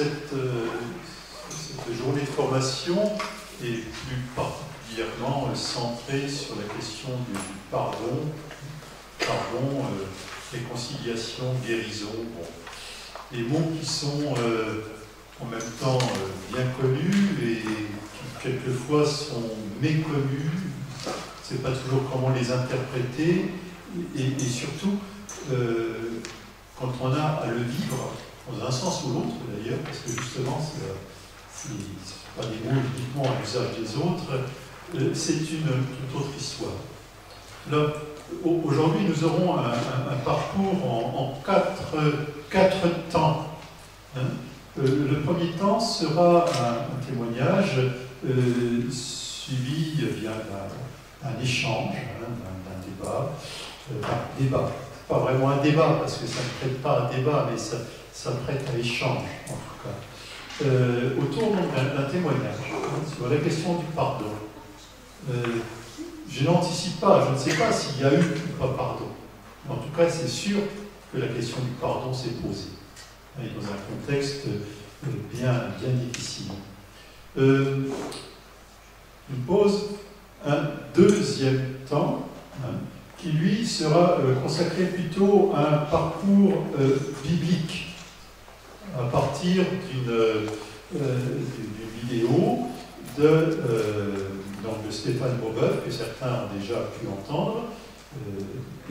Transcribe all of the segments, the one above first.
cette, cette, journée de formation est plus particulièrement centrée sur la question du pardon, pardon, réconciliation, guérison. Les mots qui sont en même temps bien connus et qui quelquefois sont méconnus. Je ne sais pas toujours comment les interpréter et, surtout euh, quand on a à le vivre, dans un sens ou l'autre d'ailleurs, parce que justement, ce n'est pas des mots uniquement à l'usage des autres, euh, c'est une, autre histoire. Aujourd'hui, nous aurons un, parcours en, quatre, temps. Hein. Euh, le premier temps sera un, témoignage suivi d'un échange, hein, d'un débat, euh, débat. Pas vraiment un débat, parce que ça ne prête pas à débat, mais ça, ça prête à échange, en tout cas. Euh, autour d'un témoignage hein, sur la question du pardon. Euh, je n'anticipe pas, je ne sais pas s'il y a eu ou pas pardon. En tout cas, c'est sûr que la question du pardon s'est posée, dans un contexte bien, bien difficile. Euh, je pose un deuxième temps hein, qui lui sera euh, consacré plutôt à un parcours euh, biblique à partir d'une euh, vidéo de, donc de Stéphane Maubeuf, que certains ont déjà pu entendre,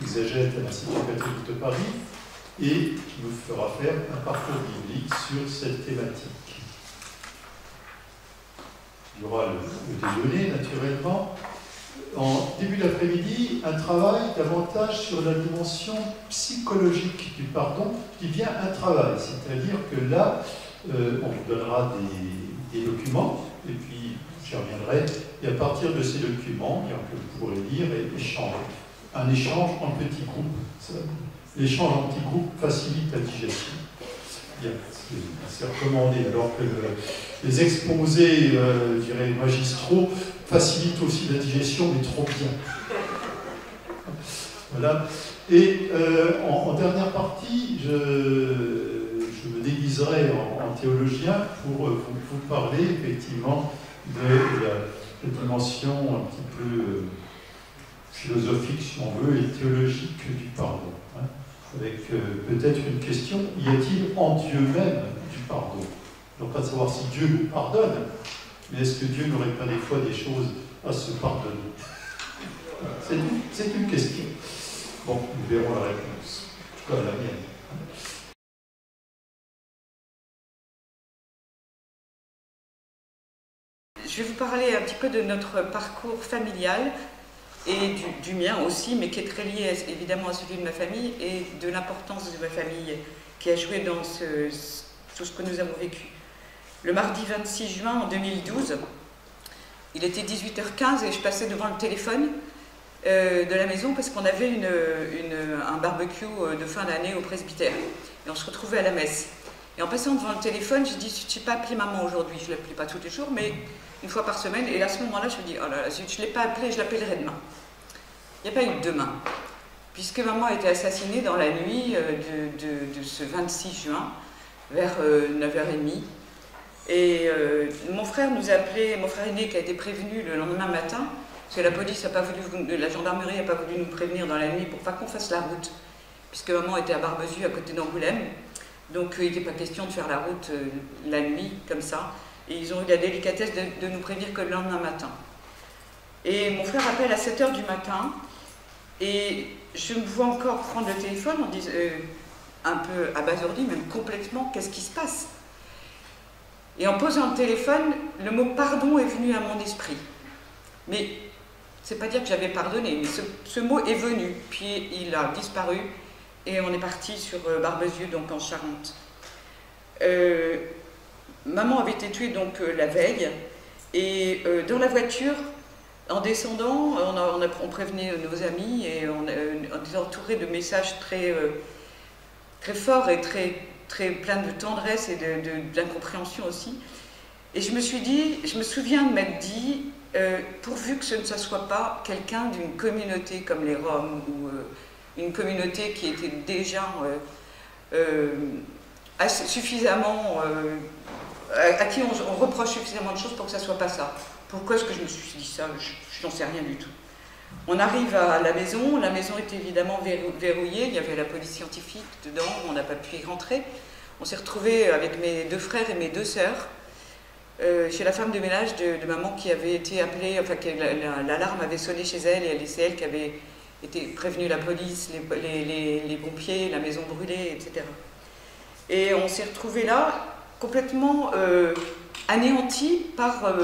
exagète à l'Institut catholique de Paris, et qui nous fera faire un parcours biblique sur cette thématique. Il y aura le, le déjeuner, naturellement, en début d'après-midi un travail davantage sur la dimension psychologique du pardon, qui vient un travail. C'est-à-dire que là, euh, on vous donnera des, documents, et puis j'y reviendrai, et à partir de ces documents, bien que vous pourrez lire et échanger. Un échange en petits groupes. L'échange en petits groupes facilite la digestion. C'est recommandé, alors que les exposés, euh, je dirais, magistraux, facilite aussi la digestion, mais trop bien. Voilà. Et euh, en, dernière partie, je, me déguiserai en, théologien pour euh, vous, parler effectivement de la, dimension un petit peu euh, philosophique, si on veut, et théologique du pardon. Avec peut-être une question, y a-t-il en Dieu même du pardon? Donc pas savoir si Dieu nous pardonne, mais est-ce que Dieu n'aurait pas des fois des choses à se pardonner? C'est une, question. Bon, nous verrons la réponse. En tout cas, la mienne. Je vais vous parler un petit peu de notre parcours familial et du, mien aussi, mais qui est très lié évidemment à celui de ma famille et de l'importance de ma famille qui a joué dans tout ce que nous avons vécu. Le mardi 26 juin en 2012, il était 18h15 et je passais devant le téléphone euh, de la maison parce qu'on avait un barbecue euh, de fin d'année au presbytère. Et on se retrouvait à la messe. Et en passant devant le téléphone, je dis, je n'ai pas appelé maman aujourd'hui, je ne l'appelle pas tous les jours, mais une fois par semaine. Et à ce moment-là, je me dis, oh là là, je ne l'ai pas appelé, je l'appellerai demain. Il n'y a pas eu de demain. Puisque maman a été assassinée dans la nuit euh, de, ce 26 juin, vers 9h30. Et euh, mon frère nous a appelé, mon frère aîné qui a été prévenu le lendemain matin, parce que la police n'a pas voulu, la gendarmerie n'a pas voulu nous prévenir dans la nuit pour pas qu'on fasse la route, puisque maman était à Barbezieux à côté d'Angoulême. Donc euh, il n'était pas question de faire la route euh, la nuit comme ça. Et ils ont eu la délicatesse de, nous prévenir que le lendemain matin. Et mon frère appelle à 7h du matin, et je me vois encore prendre le téléphone en disant, un peu abasourdi, même complètement, qu'est-ce qui se passe? Et en posant le téléphone, le mot pardon est venu à mon esprit. Mais c'est pas dire que j'avais pardonné, mais ce, mot est venu, puis il a disparu, et on est parti sur euh, Barbezieux, donc en Charente. Euh, maman avait été tuée donc euh, la veille, et dans la voiture, en descendant, on, on, prévenait nos amis, et on, on était entouré de messages très, forts et très très plein de tendresse et d'incompréhension aussi. Et je me suis dit, je me souviens de m'être dit, euh, pourvu que ce ne soit pas quelqu'un d'une communauté comme les Roms ou euh, une communauté qui était déjà euh, suffisamment, à, qui on, reproche suffisamment de choses pour que ça soit pas ça. Pourquoi est-ce que je me suis dit ça? Je, n'en sais rien du tout. On arrive à la maison, la maison était évidemment verrouillée, il y avait la police scientifique dedans, on n'a pas pu y rentrer. On s'est retrouvé avec mes deux frères et mes deux sœurs euh, chez la femme de ménage de, maman qui avait été appelée, enfin l'alarme avait sonné chez elle et c'est elle qui avait été prévenue la police, les, pompiers, la maison brûlée, etc. Et on s'est retrouvé là complètement euh, anéanti par euh,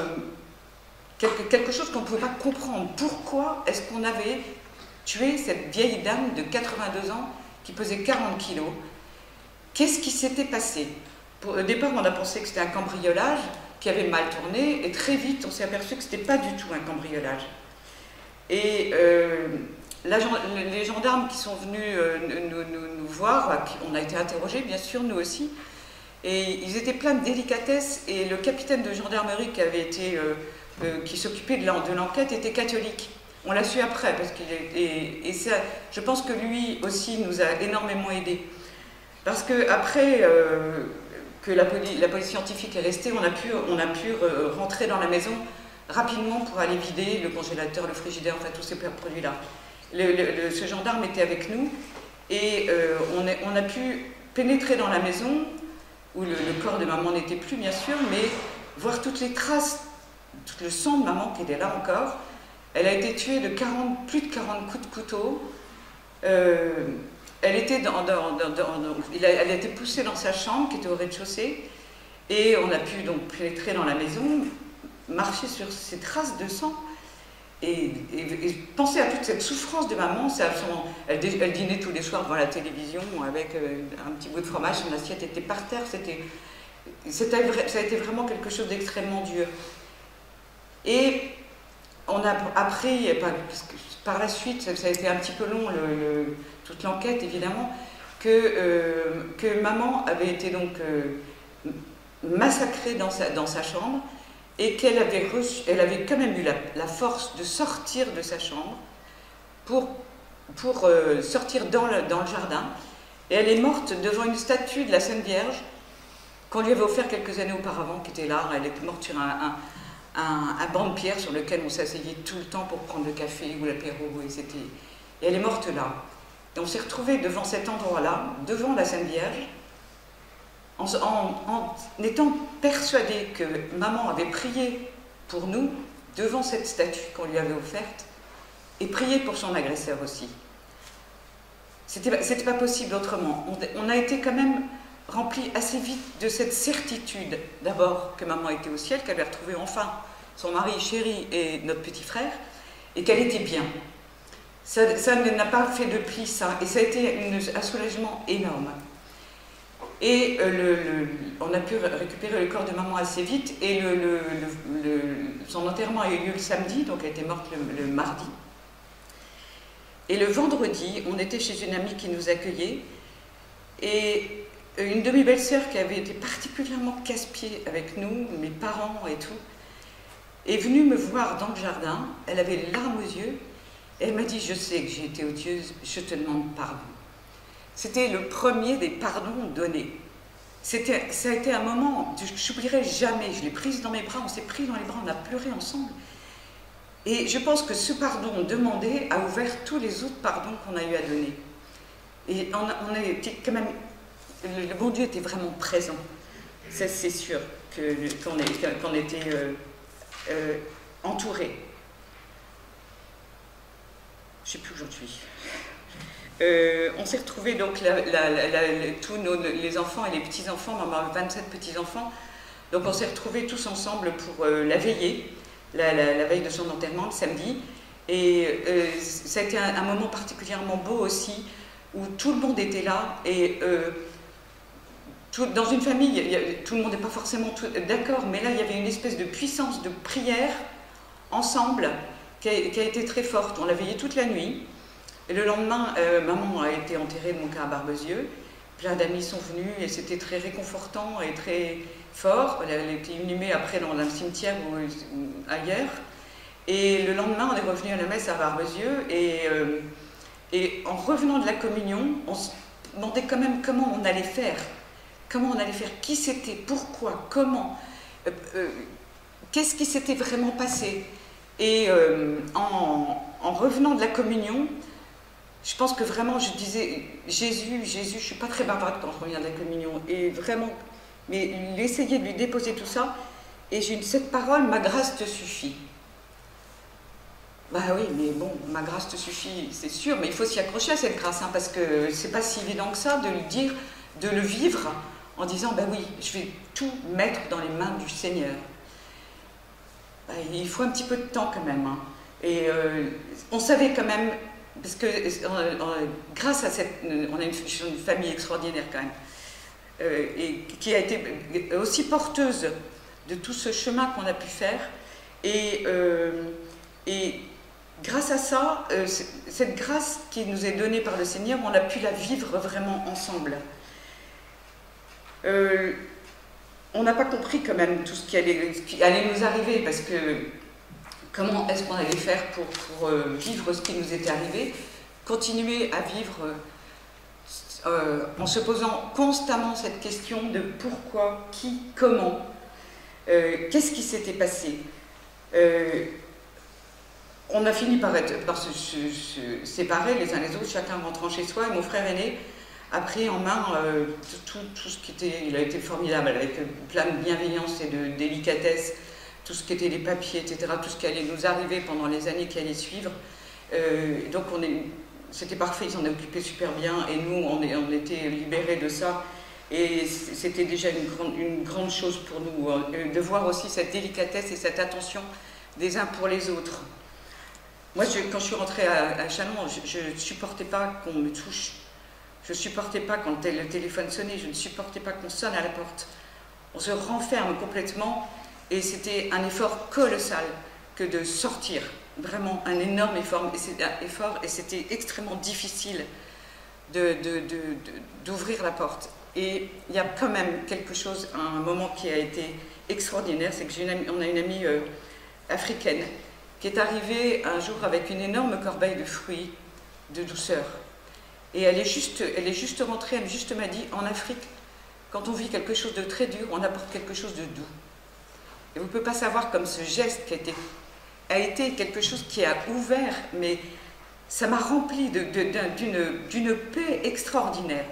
quelque, chose qu'on ne pouvait pas comprendre. Pourquoi est-ce qu'on avait tué cette vieille dame de 82 ans qui pesait 40 kilos? Qu'est-ce qui s'était passé? Au départ, on a pensé que c'était un cambriolage qui avait mal tourné, et très vite, on s'est aperçu que ce n'était pas du tout un cambriolage. Et euh, les gendarmes qui sont venus euh, nous, voir, on a été interrogés, bien sûr, nous aussi, et ils étaient pleins de délicatesse, et le capitaine de gendarmerie qui avait été, euh, qui s'occupait de l'enquête était catholique. On l'a su après, parce qu'il et, et ça, je pense que lui aussi nous a énormément aidés. Parce que après euh, que la police, scientifique est restée, on a pu, on a pu rentrer dans la maison rapidement pour aller vider le congélateur, le frigidaire, enfin tous ces produits-là. ce gendarme était avec nous et euh, on, a pu pénétrer dans la maison où le, corps de maman n'était plus bien sûr, mais voir toutes les traces, tout le sang de maman qui était là encore. Elle a été tuée de 40, plus de 40 coups de couteau. Euh, elle, était elle a été poussée dans sa chambre qui était au rez-de-chaussée et on a pu donc pénétrer dans la maison, marcher sur ces traces de sang et, penser à toute cette souffrance de maman. elle, dînait tous les soirs devant la télévision avec euh, un petit bout de fromage, son assiette était par terre. C'était, ça a été vraiment quelque chose d'extrêmement dur. Et on a appris, par la suite, ça a été un petit peu long, toute l'enquête évidemment, que, euh, que, maman avait été donc euh, massacrée dans sa, dans sa chambre et qu'elle avait, quand même eu la, force de sortir de sa chambre pour, euh, sortir dans le, jardin. Et elle est morte devant une statue de la Sainte Vierge qu'on lui avait offert quelques années auparavant, qui était là. Elle était morte sur un banc de pierre sur lequel on s'asseyait tout le temps pour prendre le café ou l'apéro. Et, et elle est morte là. Et on s'est retrouvé devant cet endroit-là, devant la Sainte Vierge, en, étant persuadé que maman avait prié pour nous devant cette statue qu'on lui avait offerte et prié pour son agresseur aussi. C'était pas possible autrement. On, a été quand même rempli assez vite de cette certitude, d'abord que maman était au ciel, qu'elle avait retrouvé enfin son mari chéri et notre petit frère, et qu'elle était bien. Ça, n'a pas fait de pli, ça, et ça a été un soulagement énorme. Et euh, on a pu récupérer le corps de maman assez vite, et son enterrement a eu lieu le samedi, donc elle était morte le, mardi. Et le vendredi, on était chez une amie qui nous accueillait, et une de mes belles-sœurs qui avait été particulièrement casse-pied avec nous, mes parents et tout, est venue me voir dans le jardin, elle avait les larmes aux yeux, elle m'a dit, je sais que j'ai été odieuse, je te demande pardon. C'était le premier des pardons donnés. Ça a été un moment, je n'oublierai jamais, je l'ai prise dans mes bras, on s'est pris dans les bras, on a pleuré ensemble. Et je pense que ce pardon demandé a ouvert tous les autres pardons qu'on a eu à donner. Et on, a, été quand même, le, bon Dieu était vraiment présent. Ça, c'est sûr qu'on était euh, euh, entouré. Je ne sais plus où j'en suis. Euh, on s'est retrouvés, donc, tous les enfants et les petits-enfants, maman 27 petits-enfants, donc on s'est retrouvés tous ensemble pour euh, la veiller, la, veille de son enterrement, le samedi. Et euh, ça a été un, moment particulièrement beau aussi, où tout le monde était là. Et dans une famille, tout le monde n'est pas forcément d'accord, mais là, il y avait une espèce de puissance de prière ensemble qui a, été très forte. On l'a veillé toute la nuit. Et le lendemain, euh, maman a été enterrée donc à Barbezieux. Plein d'amis sont venus et c'était très réconfortant et très fort. Elle a été inhumée après dans un cimetière ailleurs. Et le lendemain, on est revenu à la messe à Barbezieux et, euh, et en revenant de la communion, on se demandait quand même comment on allait faire comment on allait faire, qui c'était, pourquoi, comment, euh, qu'est-ce qui s'était vraiment passé? Et en, revenant de la communion, je pense que vraiment je disais Jésus, Jésus, je ne suis pas très bavarde quand je reviens de la communion, et vraiment, mais l'essayer de lui déposer tout ça, et j'ai cette parole, ma grâce te suffit. Bah oui, mais bon, ma grâce te suffit, c'est sûr, mais il faut s'y accrocher à cette grâce, hein, parce que c'est pas si évident que ça de le dire, de le vivre en disant, bah oui, je vais tout mettre dans les mains du Seigneur. Bah, il faut un petit peu de temps quand même. Hein. Et euh, on savait quand même, parce que euh, grâce à cette, on a une, famille extraordinaire quand même, euh, et qui a été aussi porteuse de tout ce chemin qu'on a pu faire. Et, grâce à ça, euh, cette grâce qui nous est donnée par le Seigneur, on a pu la vivre vraiment ensemble. Euh, on n'a pas compris quand même tout ce qui allait, nous arriver, parce que comment est-ce qu'on allait faire pour, euh, vivre ce qui nous était arrivé Continuer à vivre en se posant constamment cette question de pourquoi, qui, comment, qu'est-ce qui s'était passé on a fini par, se, séparer les uns les autres, chacun rentrant chez soi, et mon frère aîné a pris en main euh, tout, ce qui était, il a été formidable, avec plein de bienveillance et de délicatesse, tout ce qui était les papiers, etc., tout ce qui allait nous arriver pendant les années qui allaient suivre. Euh, donc on est, c'était parfait, ils s'en occupaient super bien, et nous, on, était libérés de ça. Et c'était déjà une grande, une grande chose pour nous, euh, de voir aussi cette délicatesse et cette attention des uns pour les autres. Moi, quand je suis rentrée à, à Chalon, je ne supportais pas qu'on me touche. Je ne supportais pas quand le téléphone sonnait. Je ne supportais pas qu'on sonne à la porte. On se renferme complètement et c'était un effort colossal que de sortir. Vraiment un énorme effort. Et c'était extrêmement difficile d'ouvrir la porte. Et il y a quand même quelque chose, un moment qui a été extraordinaire, c'est qu'on a une amie euh, africaine qui est arrivée un jour avec une énorme corbeille de fruits de douceur. Et elle est juste, elle est juste rentrée, elle juste m'a dit, en Afrique, quand on vit quelque chose de très dur, on apporte quelque chose de doux. Et vous ne pouvez pas savoir comme ce geste qui a été, quelque chose qui a ouvert, mais ça m'a rempli d'une paix extraordinaire.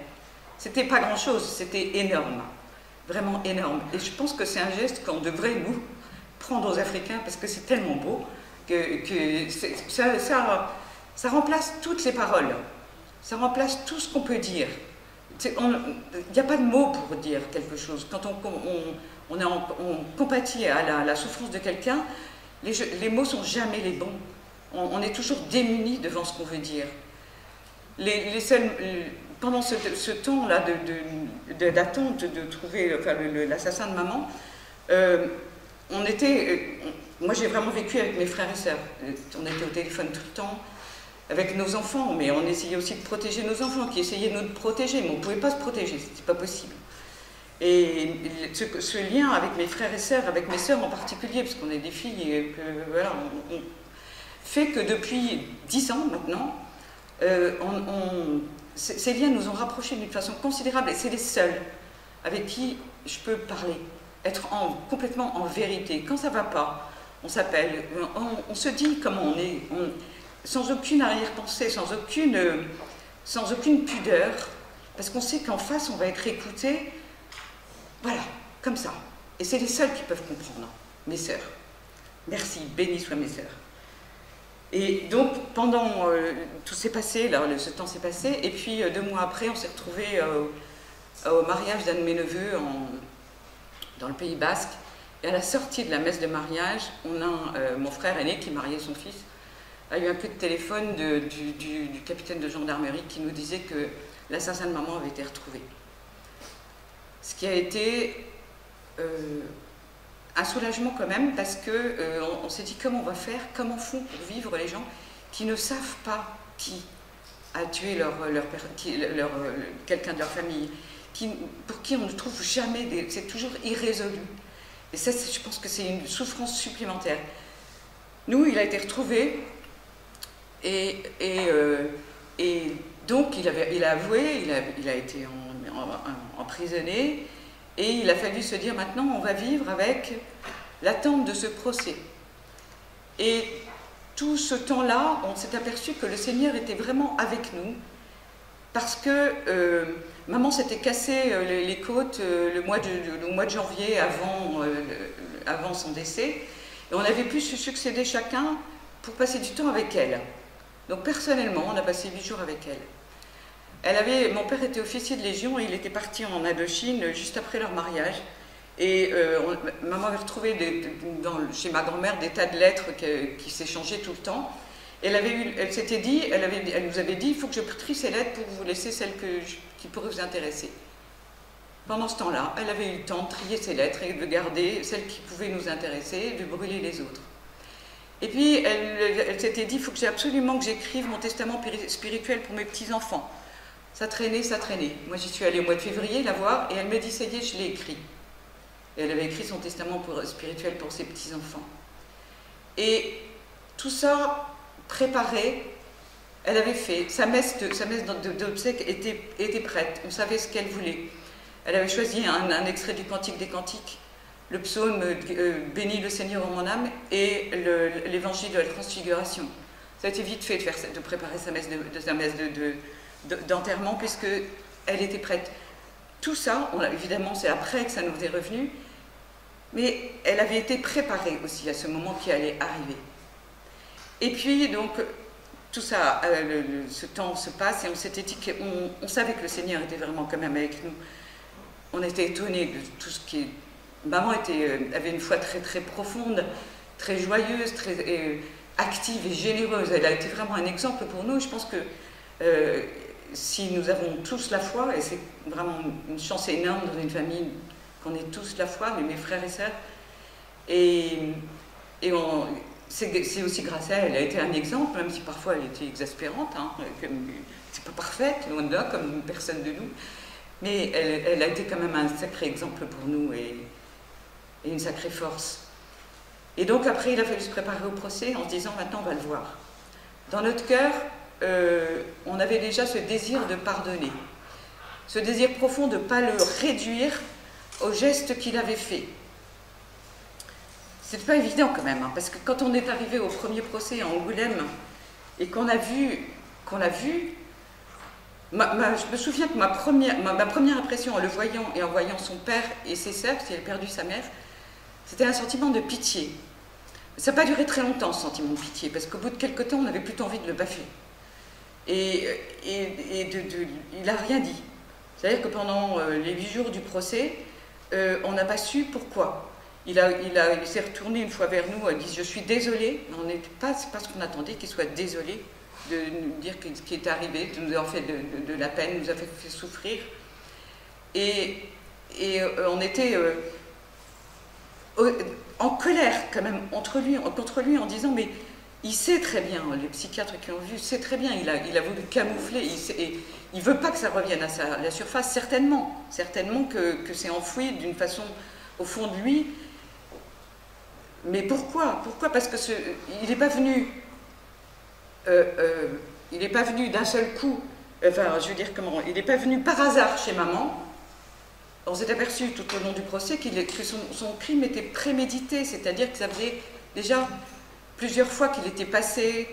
C'était pas grand-chose, c'était énorme, vraiment énorme. Et je pense que c'est un geste qu'on devrait nous prendre aux Africains parce que c'est tellement beau que, ça, remplace toutes les paroles, ça remplace tout ce qu'on peut dire. Il n'y a pas de mots pour dire quelque chose. Quand on, est en, compatit à la, souffrance de quelqu'un, les, les, mots sont jamais les bons. On, est toujours démuni devant ce qu'on veut dire. Seuls, pendant ce, temps-là d'attente de, de, de, trouver l'assassin de maman, euh, on était, moi j'ai vraiment vécu avec mes frères et sœurs. On était au téléphone tout le temps avec nos enfants, mais on essayait aussi de protéger nos enfants, qui essayaient de nous protéger, mais on ne pouvait pas se protéger, c'était pas possible. Et ce, lien avec mes frères et sœurs, avec mes sœurs en particulier, parce qu'on est des filles, voilà, fait que depuis dix ans maintenant, euh, ces liens nous ont rapprochés d'une façon considérable, et c'est les seuls avec qui je peux parler, être en, complètement en vérité. Quand ça ne va pas, on s'appelle, on, se dit comment on est, sans aucune arrière-pensée, sans aucune, sans aucune pudeur, parce qu'on sait qu'en face, on va être écouté, voilà, comme ça. Et c'est les seuls qui peuvent comprendre, mes sœurs. Merci, béni soient mes sœurs. Et donc, pendant, euh, tout s'est passé, là, ce temps s'est passé, et puis euh, deux mois après, on s'est retrouvés euh, au mariage d'un de mes neveux dans le Pays Basque, et à la sortie de la messe de mariage, mon frère aîné qui mariait son fils, a eu un coup de téléphone du, capitaine de gendarmerie qui nous disait que l'assassin de maman avait été retrouvé. Ce qui a été euh, un soulagement quand même, parce qu'on euh, on, s'est dit comment on va faire, comment font pour vivre les gens qui ne savent pas qui a tué quelqu'un de leur famille, pour qui on ne trouve jamais, c'est toujours irrésolu. Et ça, je pense que c'est une souffrance supplémentaire. Nous, il a été retrouvé et, euh, donc il a avoué, il a, il a été en, emprisonné, et il a fallu se dire maintenant on va vivre avec l'attente de ce procès. Et tout ce temps-là, on s'est aperçu que le Seigneur était vraiment avec nous, parce que euh, maman s'était cassé euh, les, côtes euh, le, mois de, mois de, janvier avant, avant son décès, et on avait pu se succéder chacun pour passer du temps avec elle. Donc personnellement, on a passé huit jours avec elle. Elle avait, mon père était officier de Légion et il était parti en Indochine juste après leur mariage. Et euh, maman avait retrouvé chez ma grand-mère des tas de lettres qui s'échangeaient tout le temps. Elle, avait elle s'était dit, elle, avait, elle nous avait dit, il faut que je trie ces lettres pour vous laisser celles qui pourraient vous intéresser. Pendant ce temps-là, elle avait eu le temps de trier ses lettres et de garder celles qui pouvaient nous intéresser de brûler les autres. Et puis, elle, s'était dit, il faut que j'ai absolument que j'écrive mon testament spirituel pour mes petits-enfants. Ça traînait, ça traînait. Moi, j'y suis allée au mois de février la voir et elle m'a dit, ça y est, je l'ai écrit. Et elle avait écrit son testament spirituel pour ses petits-enfants. Et tout ça préparé, elle avait fait. Sa messe d'obsèques était, était prête. On savait ce qu'elle voulait. Elle avait choisi un, extrait du Cantique des Cantiques, le psaume euh, Bénis le Seigneur en mon âme et l'évangile de la Transfiguration. Ça a été vite fait de, de préparer sa messe de, sa messe d'enterrement, puisque elle était prête. Tout ça, évidemment, c'est après que ça nous est revenu, mais elle avait été préparée aussi à ce moment qui allait arriver. Et puis, donc, tout ça, euh, ce temps se passe et on s'était dit qu'on on savait que le Seigneur était vraiment quand même avec nous. On était étonnés de tout ce qui. Maman était, euh, avait une foi très très profonde, très joyeuse, très euh, active et généreuse. Elle a été vraiment un exemple pour nous. Je pense que si nous avons tous la foi, et c'est vraiment une chance énorme dans une famille qu'on ait tous la foi, mais mes frères et sœurs. Et, et c'est aussi grâce à elle. Elle a été un exemple, même si parfois elle était exaspérante. Hein, c'est pas parfaite, loin de là, comme personne de nous. Mais elle, a été quand même un sacré exemple pour nous et, une sacrée force. Et donc après, il a fallu se préparer au procès en se disant maintenant on va le voir. Dans notre cœur, euh, on avait déjà ce désir de pardonner, ce désir profond de ne pas le réduire au geste qu'il avait fait. C'est pas évident quand même, hein, parce que quand on est arrivé au premier procès à Angoulême et qu'on a vu, qu'on a vu, je me souviens que ma première, impression en le voyant et en voyant son père et ses sœurs, parce qu'il avait perdu sa mère, c'était un sentiment de pitié. Ça n'a pas duré très longtemps ce sentiment de pitié, parce qu'au bout de quelques temps, on avait plutôt envie de le baffer. Et, il n'a rien dit. C'est-à-dire que pendant euh, les huit jours du procès, euh, on n'a pas su pourquoi. Il, s'est retourné une fois vers nous, il a dit Je suis désolé. On n'est pas, c'est parce qu'on attendait qu'il soit désolé de nous dire ce qui est arrivé, de nous avoir fait de, la peine, nous a fait, souffrir. Et, euh, on était en colère quand même contre lui en disant Mais il sait très bien, les psychiatres qui l'ont vu, sait très bien, il a, voulu camoufler, il et il ne veut pas que ça revienne à, la surface, certainement, certainement que, c'est enfoui d'une façon au fond de lui. Mais pourquoi Pourquoi? Parce que il n'est pas venu, euh, euh, venu d'un seul coup, enfin, je veux dire comment, il n'est pas venu par hasard chez maman. On s'est aperçu tout au long du procès que son, son crime était prémédité, c'est-à-dire que ça faisait déjà plusieurs fois qu'il était passé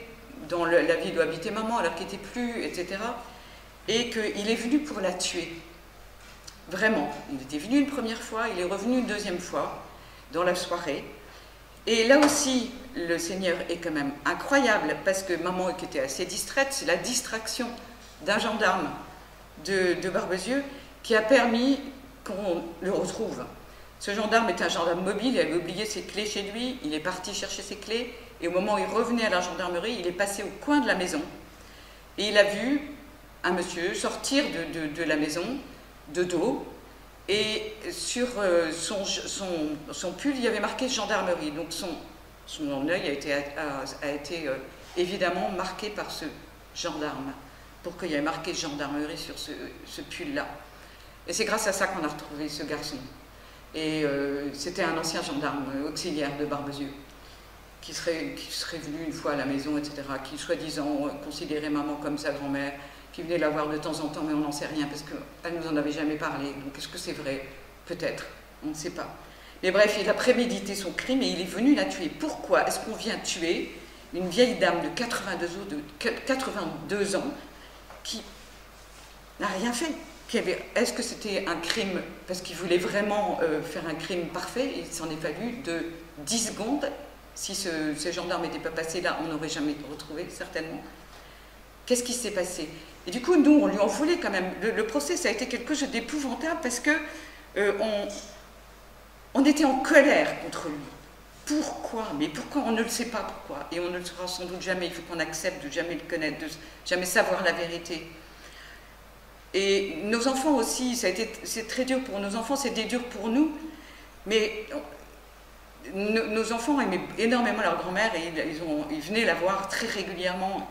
dans la ville où habitait maman alors qu'il n'était plus, etc. Et qu'il est venu pour la tuer. Vraiment. Il était venu une première fois, il est revenu une deuxième fois dans la soirée. Et là aussi, le Seigneur est quand même incroyable parce que maman était assez distraite, c'est la distraction d'un gendarme de, de Barbezieux qui a permis qu'on le retrouve. Ce gendarme est un gendarme mobile, il avait oublié ses clés chez lui, il est parti chercher ses clés, et au moment où il revenait à la gendarmerie, il est passé au coin de la maison, et il a vu un monsieur sortir de, la maison, de dos, et sur euh, son, pull, il y avait marqué gendarmerie. Donc son, son œil a été, euh, évidemment marqué par ce gendarme, pour qu'il y ait marqué gendarmerie sur ce, ce pull-là. Et c'est grâce à ça qu'on a retrouvé ce garçon. Et euh, c'était un ancien gendarme auxiliaire de Barbezieux qui serait, qui serait venu une fois à la maison, etc., qui soi-disant considérait maman comme sa grand-mère, qui venait la voir de temps en temps, mais on n'en sait rien parce qu'elle nous en avait jamais parlé. Donc est-ce que c'est vrai? Peut-être, on ne sait pas. Mais bref, il a prémédité son crime et il est venu la tuer. Pourquoi est-ce qu'on vient tuer une vieille dame de 82 ans, de 82 ans qui n'a rien fait? Est-ce que c'était un crime parce qu'il voulait vraiment euh, faire un crime parfait? Il s'en est fallu de 10 secondes. Si ce, ces gendarmes n'étaient pas passés là, on n'aurait jamais retrouvé, certainement. Qu'est-ce qui s'est passé? Et du coup, nous, on lui en voulait quand même. Le, procès, ça a été quelque chose d'épouvantable parce que euh, on, était en colère contre lui. Pourquoi? Mais pourquoi? On ne le sait pas pourquoi. Et on ne le saura sans doute jamais. Il faut qu'on accepte de jamais le connaître, de jamais savoir la vérité. Et nos enfants aussi, c'est très dur pour nos enfants, c'était dur pour nous. Mais nos, enfants aimaient énormément leur grand-mère et ils, venaient la voir très régulièrement.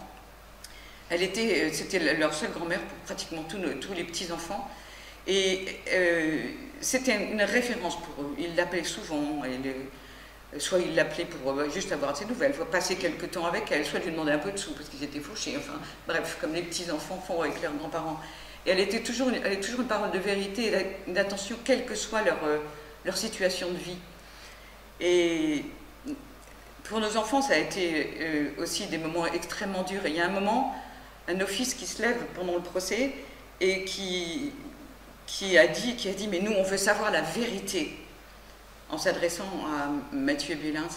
Elle était, c'était leur seule grand-mère pour pratiquement tous, les petits-enfants. Et euh, c'était une référence pour eux. Ils l'appelaient souvent. soit ils l'appelaient pour euh, juste avoir ses nouvelles, passer quelques temps avec elle, soit lui demander un peu de sous parce qu'ils étaient fauchés. Enfin, bref, comme les petits-enfants font avec leurs grands-parents. Et elle était toujours, elle est toujours une parole de vérité et d'attention, quelle que soit euh, leur situation de vie. Et pour nos enfants, ça a été euh, aussi des moments extrêmement durs. Et il y a un moment, un office qui se lève pendant le procès et qui, a dit, qui a dit, mais nous, on veut savoir la vérité, en s'adressant à Mathieu Bélin.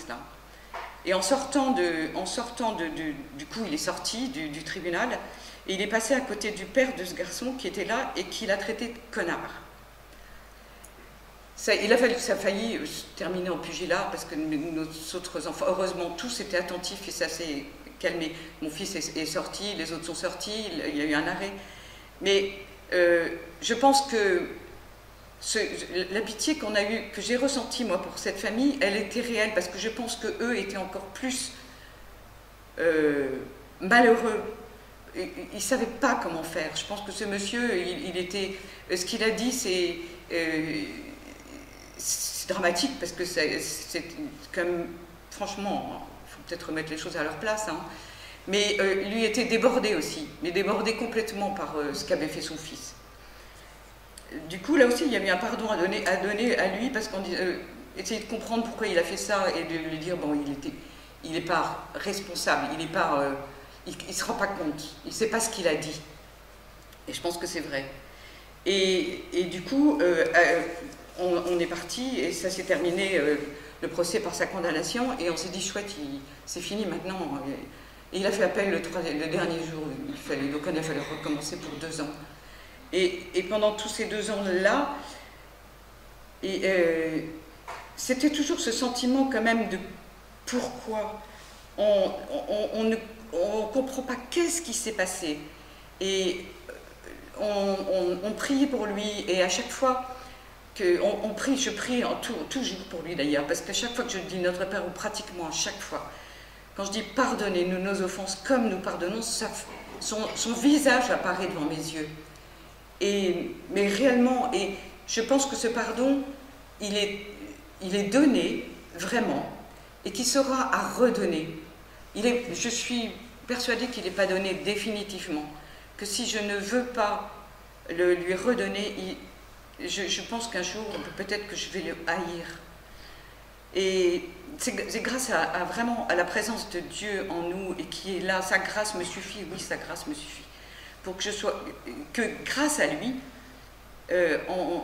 Et en sortant, de, en sortant de, du coup, il est sorti du, tribunal, et il est passé à côté du père de ce garçon qui était là et qui l'a traité de connard. Il a fallu, ça a failli euh, terminer en pugilat parce que nos autres enfants, heureusement, tous étaient attentifs et ça s'est calmé. Mon fils est, sorti, les autres sont sortis, il y a eu un arrêt. Mais euh, je pense que la pitié qu'on a eu, que j'ai ressentie moi pour cette famille, elle était réelle parce que je pense que eux étaient encore plus euh, malheureux. Ils ne savaient pas comment faire. Je pense que ce monsieur, il, était, ce qu'il a dit, c'est dramatique parce que c'est comme, franchement, il faut peut-être remettre les choses à leur place. Hein, mais euh, lui était débordé aussi, mais débordé complètement par euh, ce qu'avait fait son fils. Du coup, là aussi, il y a eu un pardon à donner à, lui, parce qu'on dit, euh, de comprendre pourquoi il a fait ça et de lui dire, bon, il il n'est pas responsable, il n'est pas, il, ne se rend pas compte, il ne sait pas ce qu'il a dit. Et je pense que c'est vrai. Et, du coup, on, est parti et ça s'est terminé le procès par sa condamnation et on s'est dit chouette, c'est fini maintenant il a fait appel le, dernier jour, il fallait, donc il a fallu recommencer pour deux ans. Et, pendant tous ces deux ans-là, euh, c'était toujours ce sentiment quand même de pourquoi on, ne comprend pas qu'est-ce qui s'est passé. Et euh, on, priait pour lui, et à chaque fois que on, prie, je prie en tout, toujours pour lui d'ailleurs, parce qu'à chaque fois que je dis Notre Père, ou pratiquement à chaque fois, quand je dis pardonnez-nous nos offenses comme nous pardonnons, son, visage apparaît devant mes yeux. Et, mais réellement, et je pense que ce pardon, il est, il est donné vraiment et qui sera à redonner. Il est, je suis persuadée qu'il n'est pas donné définitivement, que si je ne veux pas le, lui redonner, je, pense qu'un jour, peut-être que je vais le haïr. Et c'est grâce à, vraiment à la présence de Dieu en nous et qui est là. Sa grâce me suffit, oui, sa grâce me suffit. Pour que je sois, que grâce à lui, euh,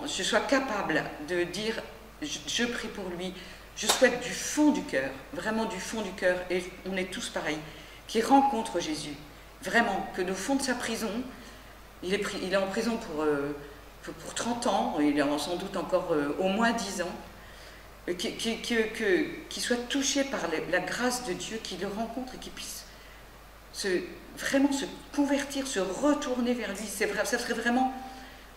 je sois capable de dire, je, prie pour lui, je souhaite du fond du cœur, vraiment du fond du cœur, et on est tous pareils, qui rencontre Jésus. Vraiment, que au fond de sa prison, il est, il est en prison pour, euh, pour, 30 ans, il est sans doute encore euh, au moins 10 ans, qu'il qui, soit touché par la grâce de Dieu, qu'il le rencontre et qu'il puisse se, vraiment se convertir, se retourner vers lui. C'est vrai, ça serait vraiment,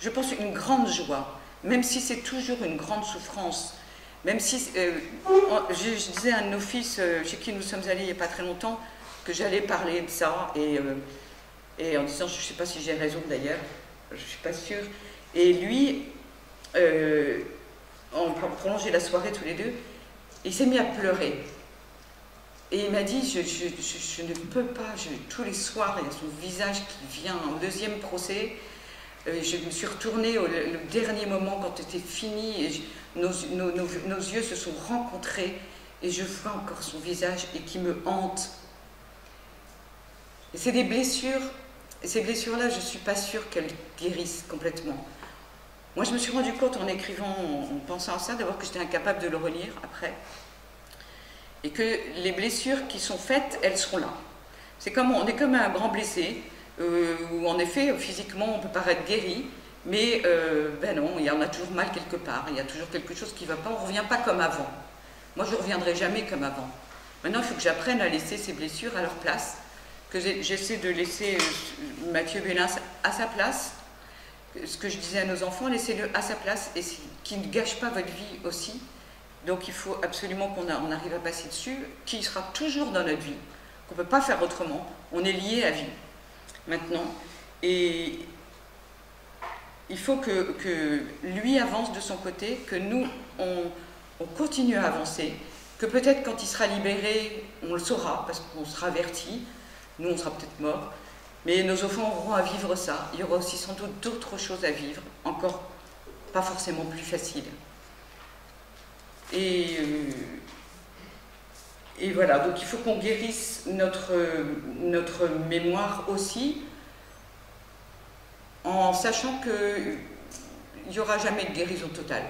je pense, une grande joie, même si c'est toujours une grande souffrance. Même si, euh, je, disais à un office euh, chez qui nous sommes allés il n'y a pas très longtemps que j'allais parler de ça, et, euh, et en disant, je ne sais pas si j'ai raison d'ailleurs, je ne suis pas sûre. Et lui, on prolongé la soirée tous les deux, il s'est mis à pleurer. Et il m'a dit, je, ne peux pas, tous les soirs, il y a son visage qui vient en deuxième procès. Euh, je me suis retournée au le dernier moment quand c'était fini, et nos, yeux se sont rencontrés, et je vois encore son visage et qui me hante. C'est des blessures, ces blessures-là, je ne suis pas sûre qu'elles guérissent complètement. Moi, je me suis rendu compte en écrivant, en pensant à ça, d'abord que j'étais incapable de le relire après et que les blessures qui sont faites, elles seront là. C'est comme on est comme un grand blessé euh, où en effet physiquement on peut paraître guéri, mais euh, ben non, il y en a toujours mal quelque part. Il y a toujours quelque chose qui ne va pas. On ne revient pas comme avant. Moi, je ne reviendrai jamais comme avant. Maintenant, il faut que j'apprenne à laisser ces blessures à leur place, que j'essaie de laisser euh, Mathieu Bélin à sa place. Ce que je disais à nos enfants, laissez-le à sa place et qui ne gâche pas votre vie aussi. Donc il faut absolument qu'on arrive à passer dessus, qui sera toujours dans notre vie, qu'on ne peut pas faire autrement. On est lié à vie maintenant. Et il faut que, lui avance de son côté, que nous, on, continue à avancer, que peut-être quand il sera libéré, on le saura, parce qu'on sera averti, nous on sera peut-être morts, mais nos enfants auront à vivre ça. Il y aura aussi sans doute d'autres choses à vivre, encore pas forcément plus faciles. Et, euh, voilà, donc il faut qu'on guérisse notre, notre mémoire aussi, en sachant qu'il n'y aura jamais de guérison totale,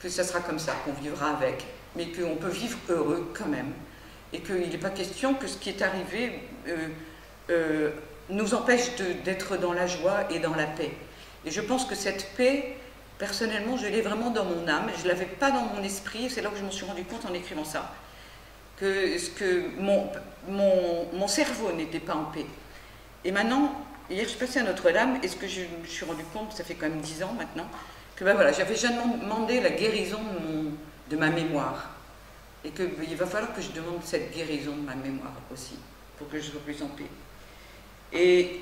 que ça sera comme ça, qu'on vivra avec, mais qu'on peut vivre heureux quand même, et qu'il n'est pas question que ce qui est arrivé euh, euh, nous empêche d'être dans la joie et dans la paix. Et je pense que cette paix, personnellement, je l'ai vraiment dans mon âme, je ne l'avais pas dans mon esprit, c'est là que je m'en suis rendu compte en écrivant ça, que, que mon, mon, mon cerveau n'était pas en paix. Et maintenant, hier je suis passée à Notre-Dame, et ce que je me suis rendu compte, ça fait quand même dix ans maintenant, que ben voilà, j'avais jamais demandé la guérison de, de ma mémoire. Et qu'il ben, va falloir que je demande cette guérison de ma mémoire aussi, pour que je sois plus en paix. Et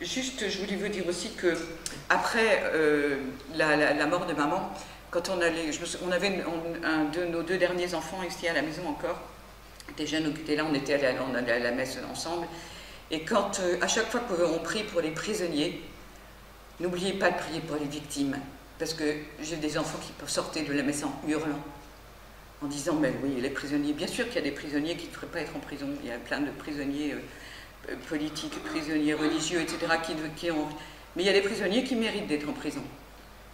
Juste, je voulais vous dire aussi que après euh, la, mort de maman, quand on allait, on avait un, de nos deux derniers enfants ici à la maison encore, des jeunes étaient là, on était allés, allait à la messe ensemble. Et quand, euh, à chaque fois qu'on prie pour les prisonniers, n'oubliez pas de prier pour les victimes, parce que j'ai des enfants qui sortaient de la messe en hurlant, en disant, mais oui, les prisonniers, bien sûr qu'il y a des prisonniers qui ne devraient pas être en prison, il y a plein de prisonniers. Euh, politiques, prisonniers religieux, etc.. Mais il y a des prisonniers qui méritent d'être en prison.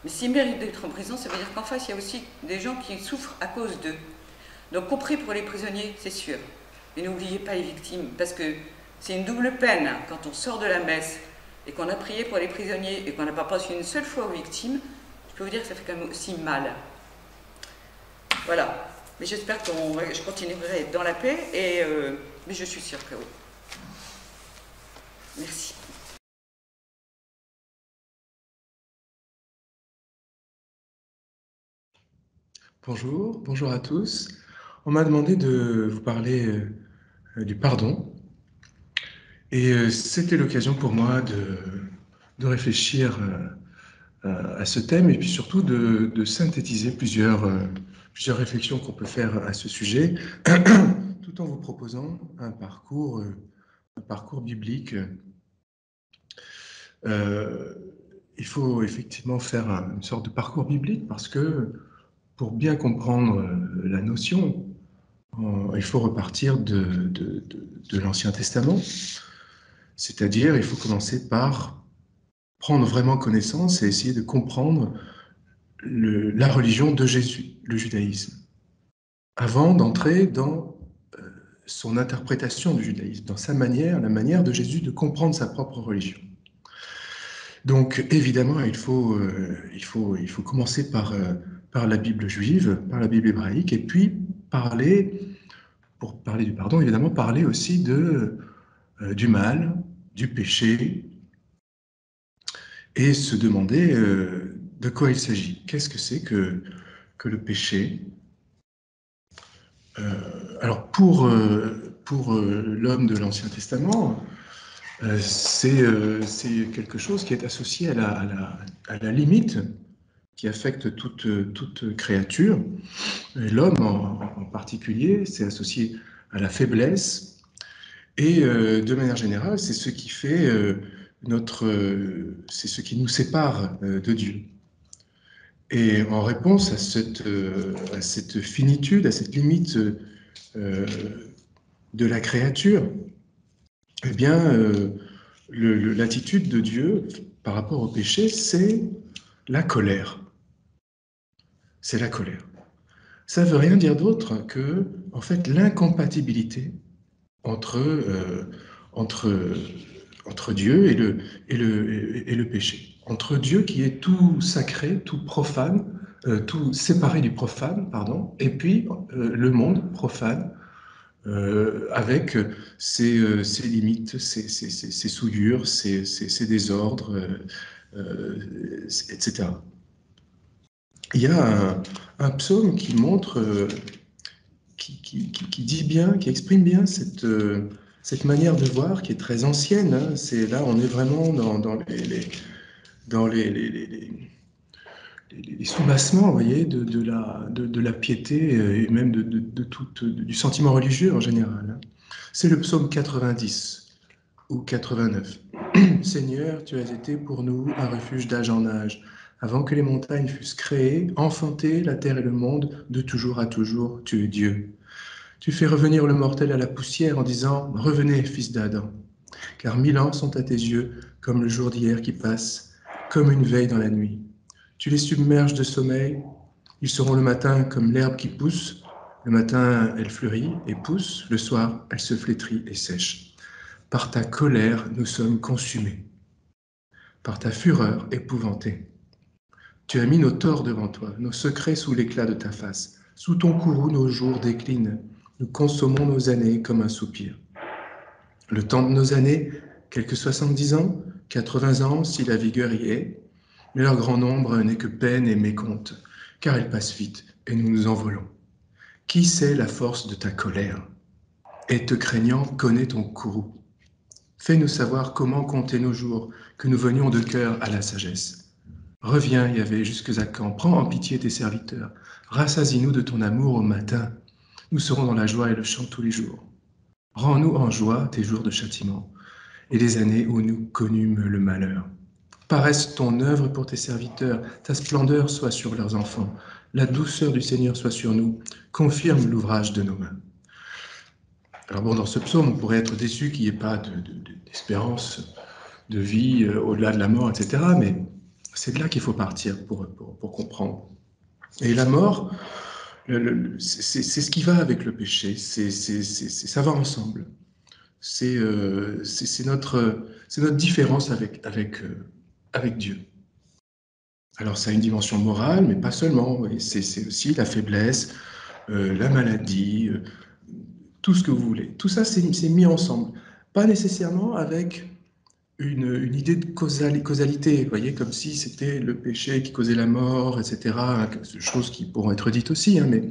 Mais s'ils méritent d'être en prison, ça veut dire qu'en face, il y a aussi des gens qui souffrent à cause d'eux. Donc, compris pour les prisonniers, c'est sûr. Et n'oubliez pas les victimes, parce que c'est une double peine hein, quand on sort de la messe et qu'on a prié pour les prisonniers et qu'on n'a pas pensé une seule fois aux victimes. Je peux vous dire que ça fait quand même aussi mal. Voilà. Mais j'espère que je continuerai dans la paix, et, euh, mais je suis sûre que oui. Bonjour, bonjour à tous. On m'a demandé de vous parler euh, du pardon. Et euh, c'était l'occasion pour moi de, réfléchir euh, à ce thème et puis surtout de, synthétiser plusieurs, réflexions qu'on peut faire à ce sujet, tout en vous proposant un parcours biblique euh, il faut effectivement faire une sorte de parcours biblique parce que pour bien comprendre euh, la notion, euh, il faut repartir de, l'Ancien Testament. C'est-à-dire, il faut commencer par prendre vraiment connaissance et essayer de comprendre la religion de Jésus, le judaïsme, avant d'entrer dans son interprétation du judaïsme, dans sa manière, la manière de Jésus de comprendre sa propre religion. Donc évidemment, il faut, euh, il faut, il faut commencer par, euh, par la Bible juive, par la Bible hébraïque, et puis parler, pour parler du pardon, évidemment, parler aussi de, euh, du mal, du péché, et se demander de quoi il s'agit. Qu'est-ce que c'est que, que le péché? Alors pour, pour l'homme de l'Ancien Testament, euh, euh, c'est quelque chose qui est associé à la, limite qui affecte toute, créature. L'homme en, particulier, c'est associé à la faiblesse. Et de manière générale, c'est ce qui fait notre, c'est ce qui nous sépare de Dieu. Et en réponse à cette finitude, à cette limite de la créature, eh bien, l'attitude de Dieu par rapport au péché, c'est la colère. C'est la colère. Ça ne veut rien dire d'autre que, en fait, l'incompatibilité entre, euh, Dieu et le, péché. Entre Dieu qui est tout sacré, tout profane, euh, tout séparé du profane, pardon, et puis euh, le monde profane, avec ses, ses, limites, ses, souillures, ses, désordres, etc il y a un, psaume qui montre, euh, qui, dit bien, qui exprime bien cette, euh, cette manière de voir qui est très ancienne. Hein. C'est là, on est vraiment dans, les, dans les, soubassements, voyez, de, la, piété euh, et même de, de, tout, du sentiment religieux en général. Hein. C'est le psaume 90 ou 89. Seigneur, tu as été pour nous un refuge d'âge en âge avant que les montagnes fussent créées, enfantées, la terre et le monde, de toujours à toujours, tu es Dieu. Tu fais revenir le mortel à la poussière en disant Revenez, fils d'Adam. Car mille ans sont à tes yeux comme le jour d'hier qui passe, comme une veille dans la nuit. Tu les submerges de sommeil, ils seront le matin comme l'herbe qui pousse. Le matin, elle fleurit et pousse, le soir, elle se flétrit et sèche. Par ta colère, nous sommes consumés. Par ta fureur épouvantés. Tu as mis nos torts devant toi, nos secrets sous l'éclat de ta face. Sous ton courroux, nos jours déclinent. Nous consommons nos années comme un soupir. Le temps de nos années, quelques 70 ans, 80 ans, si la vigueur y est, mais leur grand nombre n'est que peine et mécompte, car elle passe vite et nous nous envolons. Qui sait la force de ta colère? Et te craignant, connais ton courroux? Fais-nous savoir comment compter nos jours, que nous venions de cœur à la sagesse. Reviens, Yahvé, jusque à quand? Prends en pitié tes serviteurs. Rassasie-nous de ton amour au matin. Nous serons dans la joie et le chant tous les jours. Rends-nous en joie tes jours de châtiment et les années où nous connûmes le malheur. Paraisse ton œuvre pour tes serviteurs, ta splendeur soit sur leurs enfants, la douceur du Seigneur soit sur nous, confirme l'ouvrage de nos mains. Alors bon, dans ce psaume, on pourrait être déçu qu'il n'y ait pas d'espérance de, vie euh, au-delà de la mort, etc. Mais c'est de là qu'il faut partir pour, pour, comprendre. Et la mort, c'est ce qui va avec le péché, c'est ça va ensemble. C'est euh, notre, notre différence avec, avec, euh, avec Dieu. Alors ça a une dimension morale, mais pas seulement. C'est aussi la faiblesse, euh, la maladie, tout ce que vous voulez. Tout ça, c'est mis ensemble. Pas nécessairement avec une, idée de causalité, vous voyez, comme si c'était le péché qui causait la mort, etc. Choses qui pourront être dites aussi, hein, mais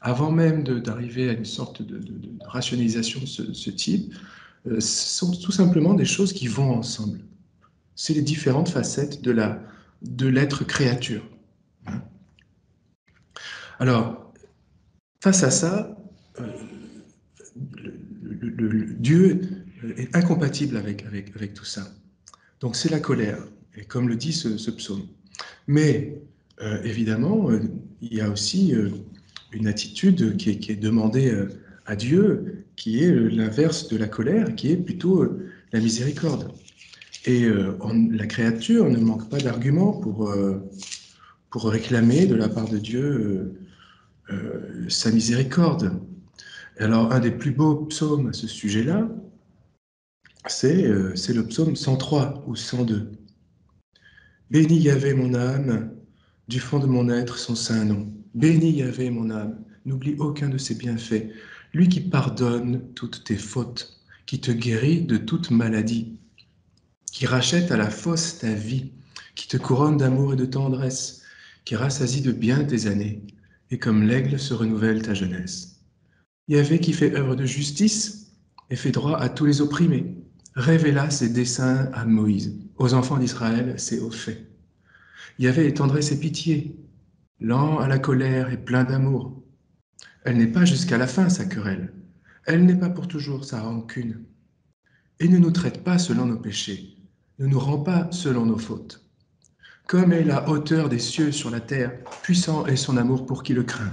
avant même d'arriver à une sorte de, rationalisation de ce, type, euh, ce sont tout simplement des choses qui vont ensemble. C'est les différentes facettes de la de l'être créature. Hein. Alors, face à ça, euh, Dieu est incompatible avec, avec, tout ça. Donc c'est la colère, comme le dit ce, psaume. Mais euh, évidemment, euh, il y a aussi une attitude qui est demandée à Dieu, qui est l'inverse de la colère, qui est plutôt la miséricorde. Et la créature ne manque pas d'arguments pour, pour réclamer de la part de Dieu sa miséricorde. Alors, un des plus beaux psaumes à ce sujet-là, euh, c'est le psaume 103 ou 102. Béni Yahvé mon âme, du fond de mon être son saint nom. Béni Yahvé mon âme, n'oublie aucun de ses bienfaits. Lui qui pardonne toutes tes fautes, qui te guérit de toute maladie, qui rachète à la fosse ta vie, qui te couronne d'amour et de tendresse, qui rassasie de bien tes années, et comme l'aigle se renouvelle ta jeunesse. Yahvé qui fait œuvre de justice et fait droit à tous les opprimés, révéla ses desseins à Moïse. Aux enfants d'Israël, c'est au fait. Yahvé est tendresse et pitié, lent à la colère et plein d'amour. Elle n'est pas jusqu'à la fin sa querelle. Elle n'est pas pour toujours sa rancune. Et ne nous traite pas selon nos péchés, ne nous rend pas selon nos fautes. Comme est la hauteur des cieux sur la terre, puissant est son amour pour qui le craint.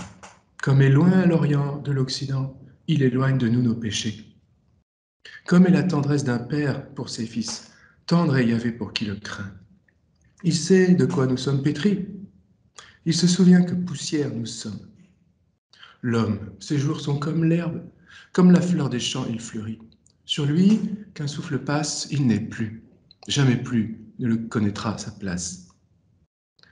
Comme est loin l'Orient de l'Occident, il éloigne de nous nos péchés. Comme est la tendresse d'un père pour ses fils, tendre est Yahvé pour qui le craint. Il sait de quoi nous sommes pétris. Il se souvient que poussière nous sommes. L'homme, ses jours sont comme l'herbe, comme la fleur des champs, il fleurit. Sur lui, qu'un souffle passe, il n'est plus. Jamais plus ne le connaîtra sa place.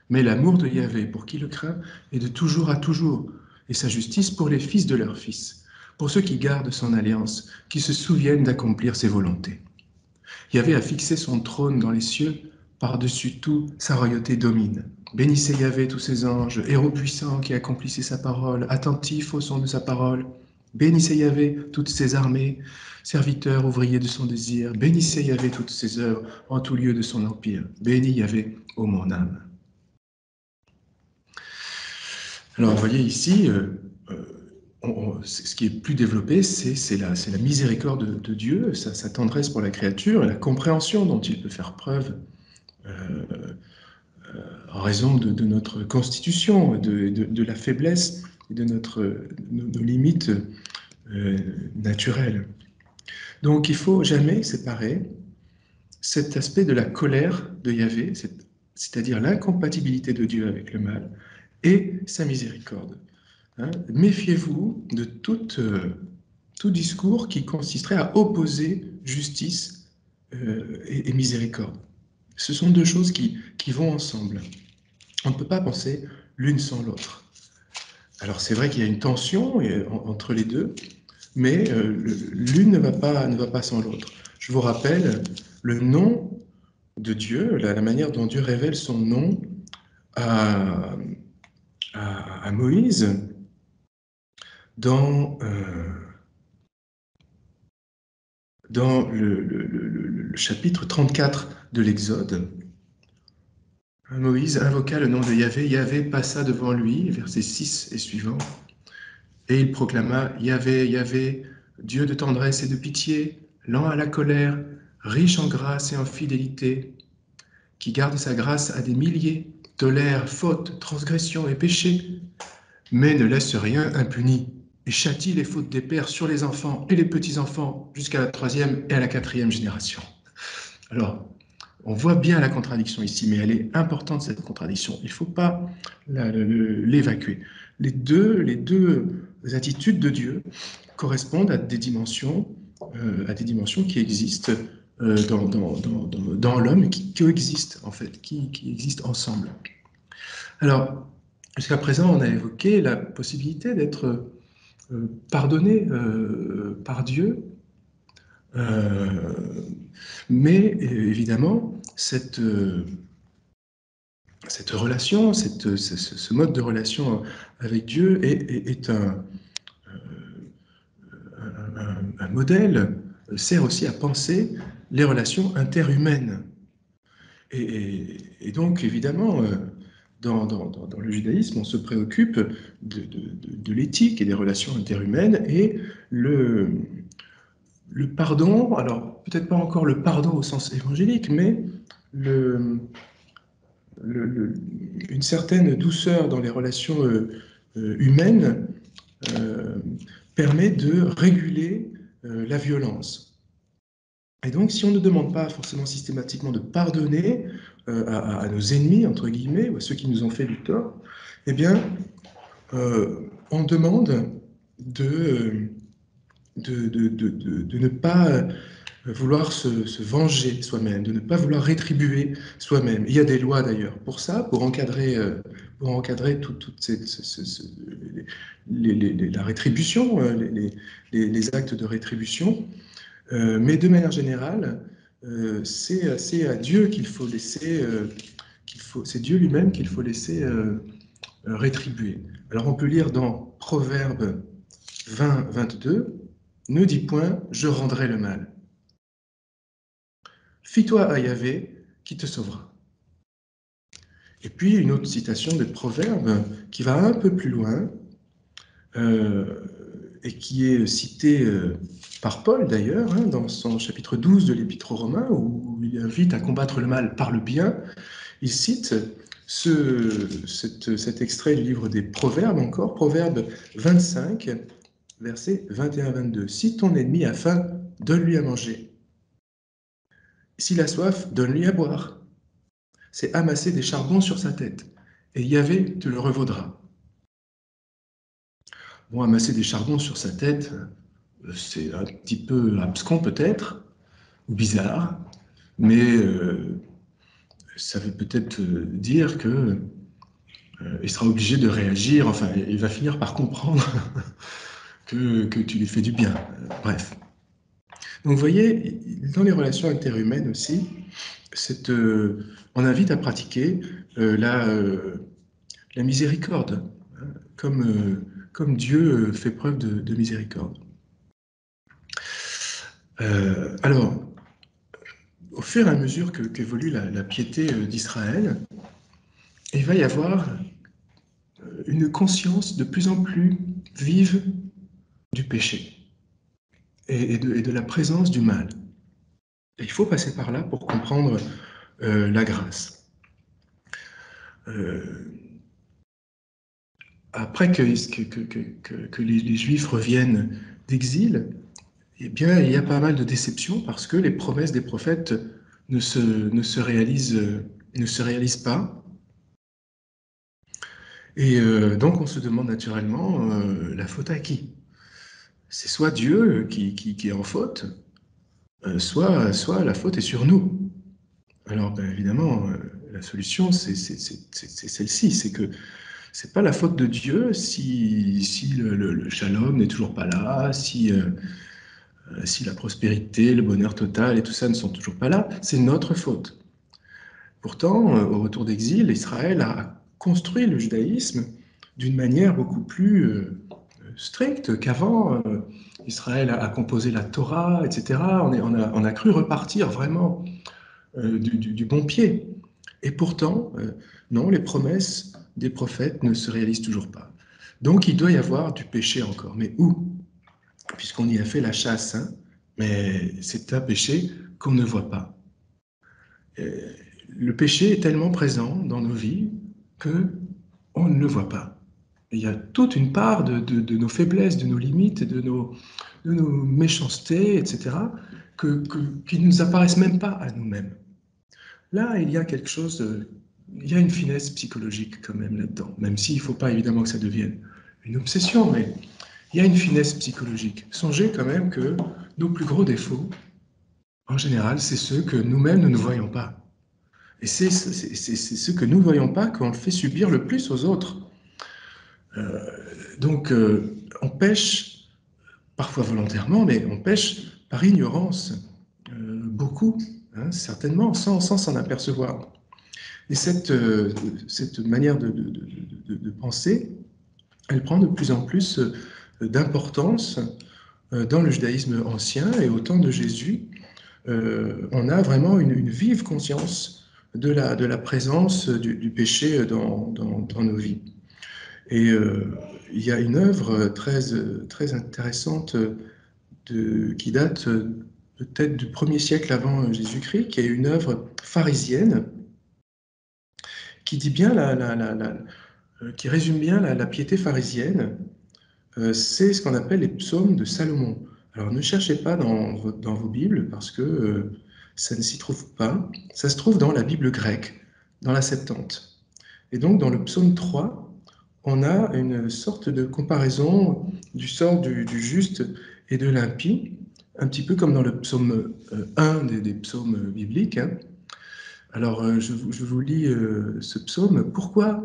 Mais l'amour de Yahvé pour qui le craint est de toujours à toujours, et sa justice pour les fils de leurs fils, pour ceux qui gardent son alliance, qui se souviennent d'accomplir ses volontés. Yahvé a fixé son trône dans les cieux, par-dessus tout, sa royauté domine. Bénissez Yahvé tous ses anges, héros puissants qui accomplissez sa parole, attentifs au son de sa parole. Bénissez Yahvé toutes ses armées, serviteurs, ouvriers de son désir. Bénissez Yahvé toutes ses œuvres, en tout lieu de son empire. Bénis Yahvé, ô mon âme. Alors, vous voyez ici, euh, euh, ce qui est plus développé, c'est la, miséricorde de, Dieu, sa, tendresse pour la créature, et la compréhension dont il peut faire preuve euh, en raison de, notre constitution, de, la faiblesse et de nos, limites naturelles. Donc, il faut jamais séparer cet aspect de la colère de Yahvé, c'est-à-dire l'incompatibilité de Dieu avec le mal, et sa miséricorde. Hein. Méfiez-vous de euh, tout discours qui consisterait à opposer justice euh, et, miséricorde. Ce sont deux choses qui, vont ensemble. On ne peut pas penser l'une sans l'autre. Alors c'est vrai qu'il y a une tension entre les deux, mais l'une ne, va pas, sans l'autre. Je vous rappelle le nom de Dieu, la, manière dont Dieu révèle son nom à, Moïse dans, euh, dans le, chapitre 34 de l'Exode. Moïse invoqua le nom de Yahvé, Yahvé passa devant lui, verset 6 et suivant, et il proclama Yahvé, Yahvé, Dieu de tendresse et de pitié, lent à la colère, riche en grâce et en fidélité, qui garde sa grâce à des milliers tolère faute, transgression et péché, mais ne laisse rien impuni et châtie les fautes des pères sur les enfants et les petits-enfants jusqu'à la troisième et à la quatrième génération. Alors, on voit bien la contradiction ici, mais elle est importante, cette contradiction. Il ne faut pas l'évacuer. Les deux, les deux attitudes de Dieu correspondent à des dimensions, euh, à des dimensions qui existent euh, dans, dans, dans, l'homme qui coexistent, en fait, qui, existent ensemble. Alors, jusqu'à présent, on a évoqué la possibilité d'être euh, pardonné par Dieu, mais évidemment, cette, cette relation, ce, mode de relation avec Dieu est, est, un, modèle sert aussi à penser les relations interhumaines. Et, donc, évidemment, euh, dans, le judaïsme, on se préoccupe de, l'éthique et des relations interhumaines et le, le pardon, alors peut-être pas encore le pardon au sens évangélique, mais le, une certaine douceur dans les relations euh, euh, humaines permet de réguler la violence. Et donc, si on ne demande pas forcément systématiquement de pardonner euh, à, nos ennemis, entre guillemets, ou à ceux qui nous ont fait du tort, eh bien, euh, on demande de, de, de, de, ne pas vouloir se, venger soi-même, de ne pas vouloir rétribuer soi-même. Il y a des lois d'ailleurs pour ça, pour encadrer, euh, pour encadrer toute tout cette, la rétribution, les, les, actes de rétribution. Euh, mais de manière générale, euh, c'est à Dieu qu'il faut laisser, euh, c'est Dieu lui-même qu'il faut laisser rétribuer. Alors on peut lire dans Proverbe 20, 22, ne dis point, je rendrai le mal. Fie-toi à Yahvé qui te sauvera. Et puis une autre citation de Proverbe qui va un peu plus loin et qui est cité par Paul d'ailleurs, hein, dans son chapitre 12 de l'Épître aux Romains, où il invite à combattre le mal par le bien, il cite ce, cet extrait du livre des Proverbes encore, Proverbe 25, versets 21-22. Si ton ennemi a faim, donne-lui à manger. S'il a soif, donne-lui à boire. C'est amasser des charbons sur sa tête, et Yahvé te le revaudra. Bon, amasser des charbons sur sa tête, c'est un petit peu abscon peut-être, ou bizarre, mais euh, ça veut peut-être euh, dire que euh, il sera obligé de réagir, enfin, il va finir par comprendre que, tu lui fais du bien. bref. Donc, vous voyez, dans les relations interhumaines aussi, cette, on invite à pratiquer la, la, miséricorde, hein, comme, Dieu fait preuve de, de miséricorde. Euh, alors, au fur et à mesure qu'évolue la, piété euh, d'Israël, il va y avoir euh, une conscience de plus en plus vive du péché et, de, la présence du mal. il faut passer par là pour comprendre la grâce. après que, les, Juifs reviennent d'exil, eh bien, il y a pas mal de déceptions parce que les promesses des prophètes ne se, réalisent, pas. Et euh, donc, on se demande naturellement euh, la faute à qui? C'est soit Dieu qui, qui, est en faute, euh, soit, soit la faute est sur nous. Alors, ben, évidemment, la solution, c'est celle-ci c'est que c'est pas la faute de Dieu si, le, le shalom n'est toujours pas là, si euh, si la prospérité, le bonheur total et tout ça ne sont toujours pas là, c'est notre faute. Pourtant, euh, au retour d'exil, Israël a construit le judaïsme d'une manière beaucoup plus euh, stricte qu'avant. Israël a composé la Torah, etc. On, a, cru repartir vraiment du, bon pied. Et pourtant, non, les promesses des prophètes ne se réalisent toujours pas. Donc il doit y avoir du péché encore. Mais où? Puisqu'on y a fait la chasse, hein, mais c'est un péché qu'on ne voit pas. Euh, le péché est tellement présent dans nos vies que on ne le voit pas. Il y a toute une part de, nos faiblesses, de nos limites, de nos, méchancetés, etc., que, qui ne nous apparaissent même pas à nous-mêmes. Là, il y a quelque chose, il y a une finesse psychologique quand même là-dedans, même s'il ne faut pas évidemment que ça devienne une obsession, mais il y a une finesse psychologique. Songez quand même que nos plus gros défauts, en général, c'est ceux que nous-mêmes ne nous voyons pas. Et c'est ceux que nous ne voyons pas qu'on fait subir le plus aux autres. Euh, donc, euh, on pêche, parfois volontairement, mais on pêche par ignorance, euh, beaucoup, hein, certainement, sans s'en apercevoir. Et cette, cette manière de, penser, elle prend de plus en plus d'importance euh, dans le judaïsme ancien et au temps de Jésus, euh, on a vraiment une, vive conscience de la, de la présence du, péché dans, dans, nos vies. Et euh, il y a une œuvre très, très intéressante qui date peut-être du premier siècle avant Jésus-Christ, qui est une œuvre pharisienne, qui dit bien la, qui résume bien la, piété pharisienne euh, c'est ce qu'on appelle les psaumes de Salomon. Alors ne cherchez pas dans, vos Bibles parce que euh, ça ne s'y trouve pas. Ça se trouve dans la Bible grecque, dans la Septante. Et donc dans le psaume 3, on a une sorte de comparaison du sort du, juste et de l'impie, un petit peu comme dans le psaume 1 euh, des, psaumes bibliques. Hein. Alors je, je, vous lis ce psaume. Pourquoi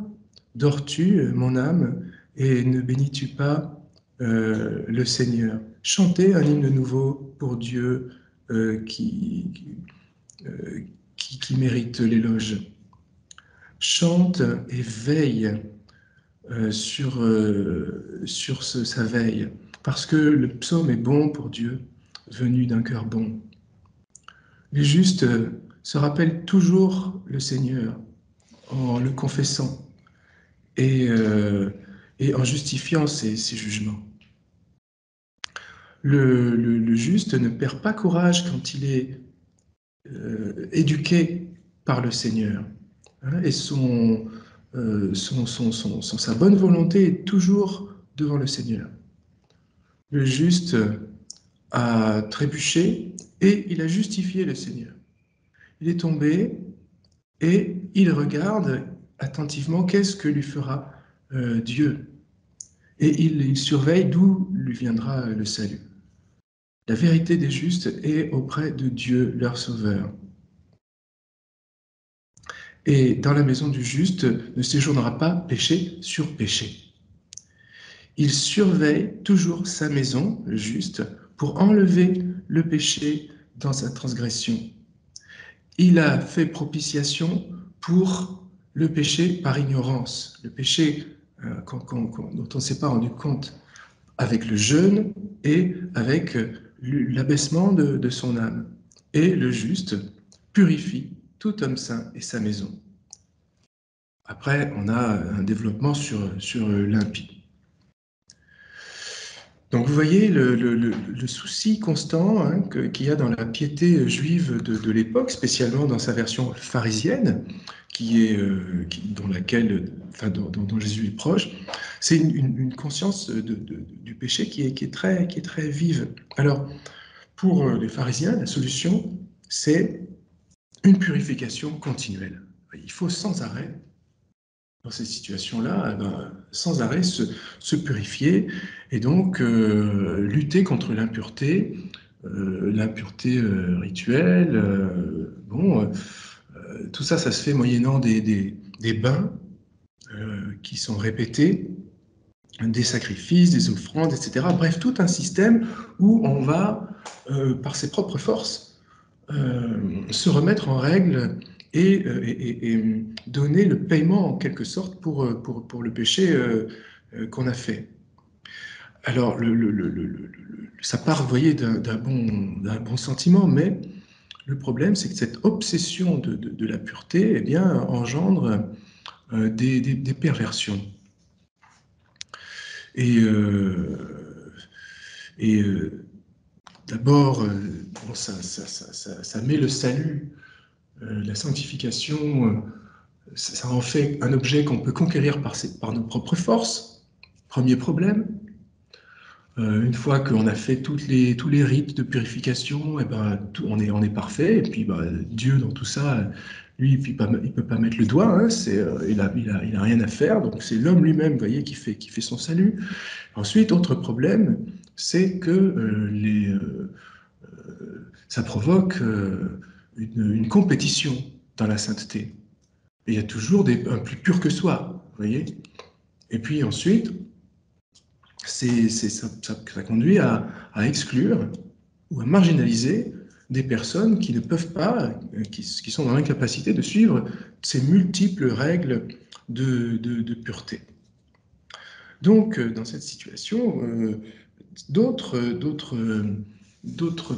dors-tu, mon âme, et ne bénis-tu pas euh, le Seigneur? Chantez un hymne nouveau pour Dieu euh, qui, euh, qui, qui, mérite l'éloge. Chante et veille sur, sur sa veille, parce que le psaume est bon pour Dieu, venu d'un cœur bon. Les justes se rappellent toujours le Seigneur en le confessant. Et et en justifiant ses, jugements. le, juste ne perd pas courage quand il est euh, éduqué par le Seigneur. Hein, et son, euh, son, sa bonne volonté est toujours devant le Seigneur. Le juste a trébuché et il a justifié le Seigneur. Il est tombé et il regarde attentivement qu'est-ce que lui fera euh, Dieu. Et il, surveille d'où lui viendra le salut. La vérité des justes est auprès de Dieu, leur Sauveur. Et dans la maison du juste ne séjournera pas péché sur péché. Il surveille toujours sa maison, le juste, pour enlever le péché dans sa transgression. Il a fait propitiation pour le péché par ignorance, le péché euh, dont on ne s'est pas rendu compte avec le jeûne et avec euh, l'abaissement de, son âme. Et le juste purifie tout homme saint et sa maison. Après, on a un développement sur, sur l'impie. Donc vous voyez le, souci constant hein, qu'il y a dans la piété juive de, l'époque, spécialement dans sa version pharisienne, qui est, euh, dont, laquelle, enfin, dont, Jésus est proche, c'est une, conscience du péché qui est, qui, est très, qui est très vive. Alors, pour les pharisiens, la solution, c'est une purification continuelle. Il faut sans arrêt dans ces situations-là, eh ben, sans arrêt se, purifier et donc euh, lutter contre l'impureté, euh, l'impureté euh, rituelle. bon, tout ça, ça se fait moyennant des, des bains qui sont répétés, des sacrifices, des offrandes, etc. Bref, tout un système où on va, par ses propres forces, se remettre en règle euh, et, donner le paiement en quelque sorte pour, euh, pour, le péché euh, qu'on a fait. Alors, ça part, vous voyez, d'un bon, sentiment, mais le problème, c'est que cette obsession de, la pureté eh engendre des, perversions. D'abord, ça, ça, ça, ça, met le salut euh, la sanctification, euh, ça en fait un objet qu'on peut conquérir par, nos propres forces. Premier problème. Euh, une fois qu'on a fait tous les rites de purification, et eh ben, on, est, on est parfait. Et puis bah, Dieu, dans tout ça, lui, il ne peut pas mettre le doigt. Hein, il n'a il a, il a rien à faire. Donc c'est l'homme lui-même, voyez, qui fait, qui fait son salut. Ensuite, autre problème, c'est que les, ça provoque une, compétition dans la sainteté. il y a toujours des, un plus pur que soi, vous voyez Et puis ensuite, c'est, ça, ça, conduit à, exclure ou à marginaliser des personnes qui ne peuvent pas, qui, qui sont dans l'incapacité de suivre ces multiples règles de, de, pureté. Donc, dans cette situation, euh, d'autres, d'autres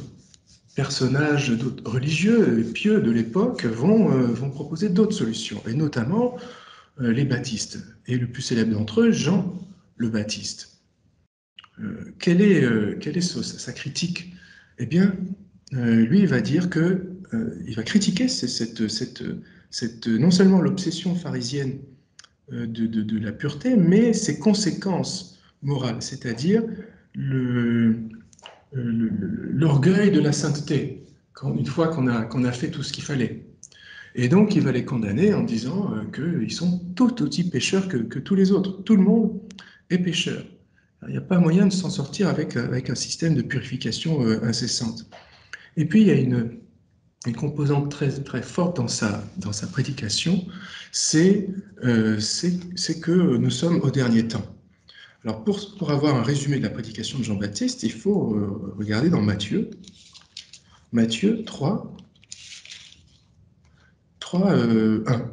personnages religieux et pieux de l'époque vont, euh, vont proposer d'autres solutions, et notamment euh, les baptistes. Et le plus célèbre d'entre eux, Jean le Baptiste. Euh, quelle est, quelle est sa, critique? Eh bien, lui, il va dire que il va critiquer cette, non seulement l'obsession pharisienne de, de, la pureté, mais ses conséquences morales, c'est-à-dire l'orgueil de la sainteté, une fois qu'on a, fait tout ce qu'il fallait. Et donc, il va les condamner en disant euh, qu'ils sont tout aussi pécheurs que, tous les autres. Tout le monde est pécheur. Il n'y a pas moyen de s'en sortir avec, un système de purification euh, incessante. Et puis, il y a une, composante très, très forte dans sa, dans sa prédication, c'est euh, que nous sommes au dernier temps. Alors, pour, avoir un résumé de la prédication de Jean-Baptiste, il faut euh, regarder dans Matthieu. Matthieu 3, 3 1.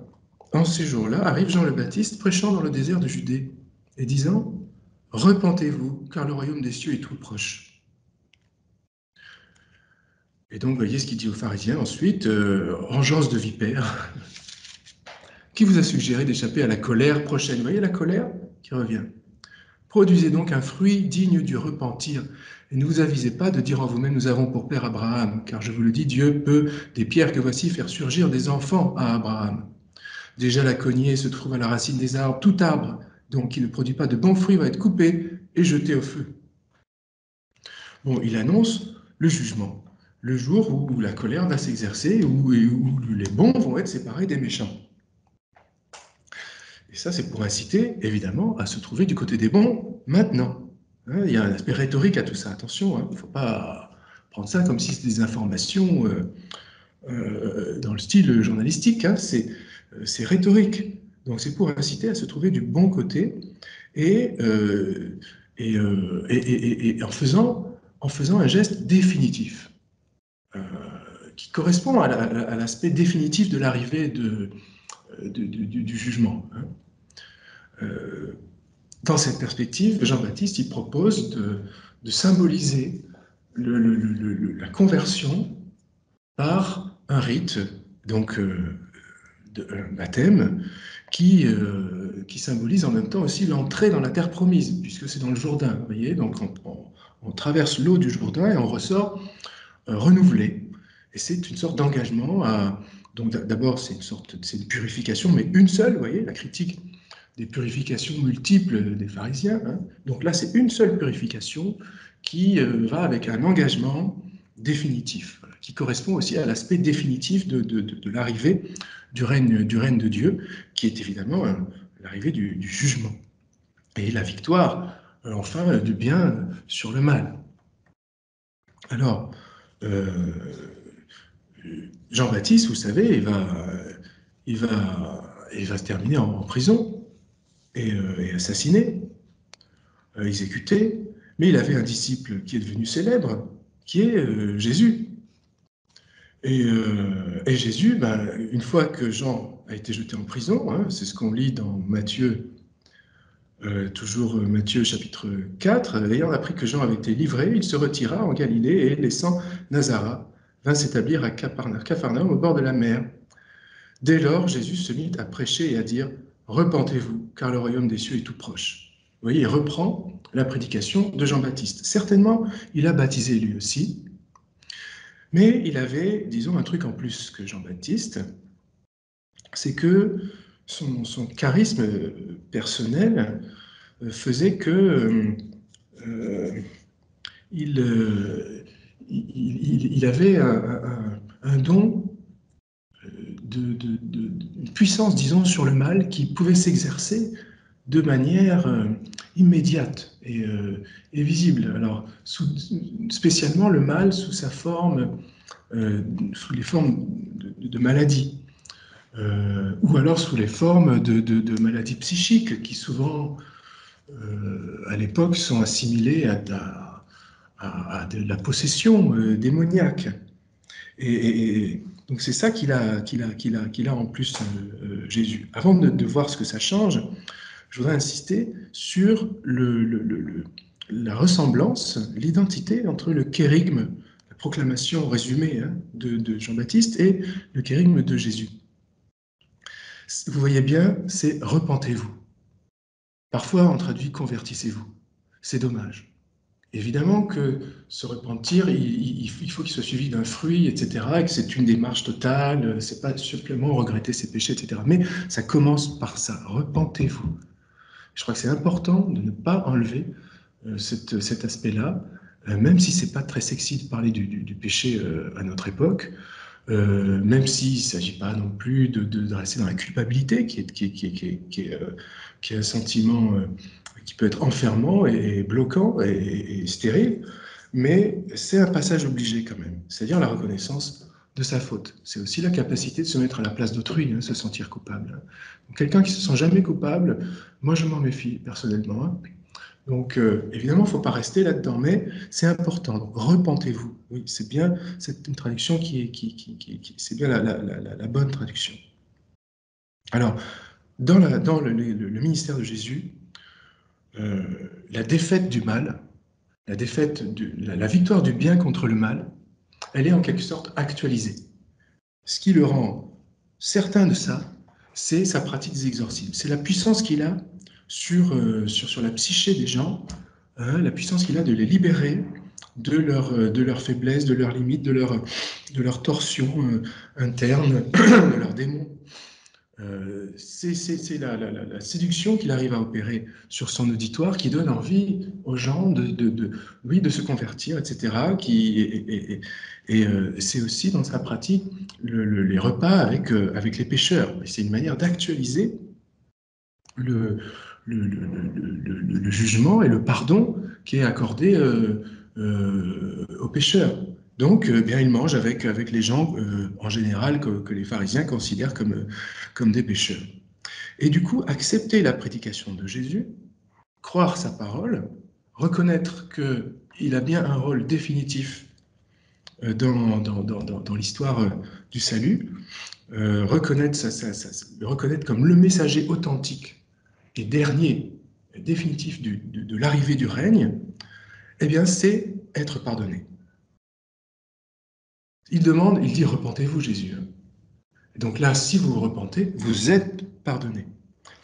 En ces jours-là, arrive Jean le Baptiste prêchant dans le désert de Judée et disant Repentez-vous, car le royaume des cieux est tout proche. Et donc, voyez ce qu'il dit aux pharisiens ensuite euh, Engeance de vipère, qui vous a suggéré d'échapper à la colère prochaine? Vous voyez la colère qui revient Produisez donc un fruit digne du repentir. Et ne vous avisez pas de dire en vous-même, nous avons pour père Abraham, car je vous le dis, Dieu peut, des pierres que voici, faire surgir des enfants à Abraham. Déjà la cognée se trouve à la racine des arbres. Tout arbre, donc, qui ne produit pas de bons fruits, va être coupé et jeté au feu. Bon, il annonce le jugement, le jour où la colère va s'exercer, où, les bons vont être séparés des méchants. Et ça, c'est pour inciter, évidemment, à se trouver du côté des bons maintenant. Hein, il y a un aspect rhétorique à tout ça. Attention, hein, il ne faut pas prendre ça comme si c'était des informations euh, euh, dans le style journalistique. Hein, euh, c'est rhétorique. Donc c'est pour inciter à se trouver du bon côté et, en faisant un geste définitif qui correspond à l'aspect définitif de l'arrivée de, du, du, jugement. Euh, dans cette perspective, Jean-Baptiste il propose de, symboliser la conversion par un rite, donc euh, un baptême, qui, euh, qui symbolise en même temps aussi l'entrée dans la terre promise, puisque c'est dans le Jourdain. Vous voyez, donc on, traverse l'eau du Jourdain et on ressort renouvelé. Et c'est une sorte d'engagement. Donc d'abord, c'est une sorte, c'est une purification, mais une seule. Vous voyez, la critique des purifications multiples des pharisiens. Hein. Donc là, c'est une seule purification qui euh, va avec un engagement définitif, qui correspond aussi à l'aspect définitif de, de, l'arrivée du règne, du règne de Dieu, qui est évidemment euh, l'arrivée du, jugement. Et la victoire, euh, enfin, du bien sur le mal. Alors, Jean-Baptiste, vous savez, il va, se terminer en prison. Euh, et, assassiné, euh, exécuté, mais il avait un disciple qui est devenu célèbre, qui est euh, Jésus. Et, Jésus, ben, une fois que Jean a été jeté en prison, hein, c'est ce qu'on lit dans Matthieu, toujours Matthieu chapitre 4, ayant appris que Jean avait été livré, il se retira en Galilée et, laissant Nazareth, vint s'établir à Capharnaüm au bord de la mer. Dès lors, Jésus se mit à prêcher et à dire Repentez-vous, car le royaume des cieux est tout proche. Vous voyez, il reprend la prédication de Jean-Baptiste. Certainement, il a baptisé lui aussi, mais il avait, disons, un truc en plus que Jean-Baptiste, c'est que son, charisme personnel euh, faisait que euh, euh, il, avait un don de, puissance, disons, sur le mal qui pouvait s'exercer de manière euh, immédiate euh, et, visible. Alors, spécialement le mal sous sa forme, euh, sous les formes de, maladies, ou alors sous les formes de, maladies psychiques qui souvent, à l'époque, sont assimilées à, de la possession démoniaque. et donc c'est ça qu'il a, en plus euh, euh, Jésus. Avant de, voir ce que ça change, je voudrais insister sur la ressemblance, l'identité entre le kérigme, la proclamation résumée hein, de, Jean-Baptiste, et le kérigme de Jésus. Vous voyez bien, c'est repentez-vous. Parfois on traduit convertissez-vous. C'est dommage. Évidemment que se repentir, il, faut qu'il soit suivi d'un fruit, etc., et que c'est une démarche totale, c'est pas simplement regretter ses péchés, etc. Mais ça commence par ça, repentez-vous. Je crois que c'est important de ne pas enlever euh, cet aspect-là, euh, même si c'est pas très sexy de parler du, péché euh, à notre époque, même s'il ne s'agit pas non plus de, rester dans la culpabilité, qui est, un sentiment qui peut être enfermant et bloquant et, stérile, mais c'est un passage obligé quand même, c'est-à-dire la reconnaissance de sa faute. C'est aussi la capacité de se mettre à la place d'autrui, hein, se sentir coupable. Quelqu'un qui se sent jamais coupable, moi je m'en méfie personnellement. Hein. Donc euh, évidemment, il ne faut pas rester là-dedans, mais c'est important. Repentez-vous. Oui, c'est bien, c'est une traduction qui est, qui, qui, qui c'est bien la, bonne traduction. Alors, dans, le, ministère de Jésus, euh, la défaite du mal, la, défaite la, victoire du bien contre le mal, elle est en quelque sorte actualisée. Ce qui le rend certain de ça, c'est sa pratique des exorcismes. C'est la puissance qu'il a sur, sur, sur la psyché des gens, hein, la puissance qu'il a de les libérer de leur, de leur faiblesse, de leurs limites, de leur, de leur torsion interne, de leurs démons. Euh, c'est la, la, la, séduction qu'il arrive à opérer sur son auditoire qui donne envie aux gens de, de, de oui, de se convertir, etc. Qui, et, et, euh, c'est aussi dans sa pratique le, les repas avec, euh, avec les pêcheurs. C'est une manière d'actualiser le, le, jugement et le pardon qui est accordé aux pêcheurs. Donc, euh, bien, il mange avec, avec les gens, euh, en général, que, les pharisiens considèrent comme, comme des pécheurs. Et du coup, accepter la prédication de Jésus, croire sa parole, reconnaître qu'il a bien un rôle définitif euh, dans, dans, dans, dans l'histoire du salut, reconnaître, reconnaître comme le messager authentique et dernier, définitif de, l'arrivée du règne, eh bien, c'est être pardonné. Il demande, il dit, repentez-vous Jésus. donc là, si vous vous repentez, vous êtes pardonné,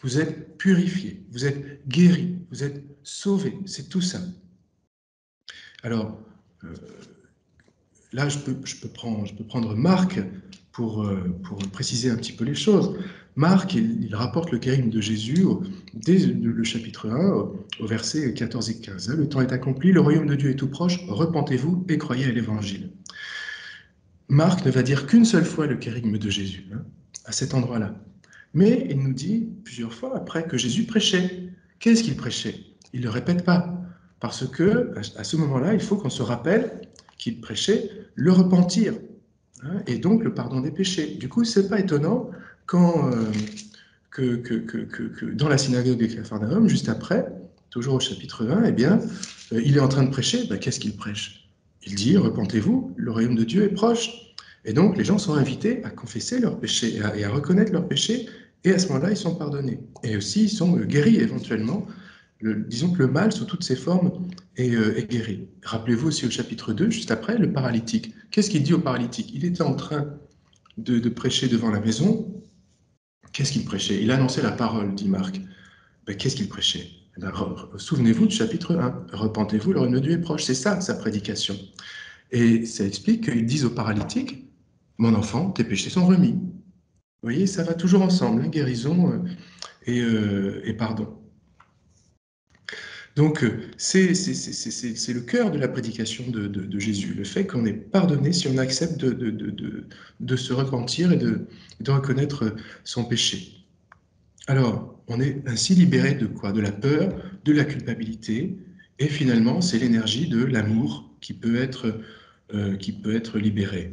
vous êtes purifié, vous êtes guéri, vous êtes sauvé, c'est tout ça. Alors, euh, là, je peux, je, peux prendre, je peux prendre Marc pour, euh, pour préciser un petit peu les choses. Marc, il, rapporte le charisme de Jésus dès le chapitre 1, au verset 14 et 15. Le temps est accompli, le royaume de Dieu est tout proche, repentez-vous et croyez à l'évangile. Marc ne va dire qu'une seule fois le kérigme de Jésus, hein, à cet endroit-là. Mais il nous dit plusieurs fois après que Jésus prêchait. Qu'est-ce qu'il prêchait? Il ne le répète pas. Parce que à ce moment-là, il faut qu'on se rappelle qu'il prêchait le repentir hein, et donc le pardon des péchés. Du coup, c'est pas étonnant quand euh, que, que, dans la synagogue de Capharnaüm, juste après, toujours au chapitre 1, eh bien, euh, il est en train de prêcher. Ben, qu'est-ce qu'il prêche? Il dit, repentez-vous, le royaume de Dieu est proche. Et donc, les gens sont invités à confesser leurs péchés et à, reconnaître leurs péchés, et à ce moment-là, ils sont pardonnés. Et aussi, ils sont guéris éventuellement. Disons que le mal, sous toutes ses formes, euh, est, guéri. Rappelez-vous aussi au chapitre 2, juste après, le paralytique. Qu'est-ce qu'il dit au paralytique? Il était en train de, prêcher devant la maison. Qu'est-ce qu'il prêchait? Il annonçait la parole, dit Marc. Ben, Qu'est-ce qu'il prêchait? Eh ben, souvenez-vous du chapitre 1. Repentez-vous, le de Dieu est proche. C'est ça, sa prédication. Et ça explique qu'ils disent aux paralytiques Mon enfant, tes péchés sont remis. Vous voyez, ça va toujours ensemble, hein, guérison euh, euh, et, pardon. Donc, euh, c'est le cœur de la prédication de, Jésus, le fait qu'on est pardonné si on accepte de, se repentir et de, reconnaître son péché. Alors, on est ainsi libéré de quoi? De la peur, de la culpabilité, et finalement, c'est l'énergie de l'amour qui peut être, euh, qui peut être libérée.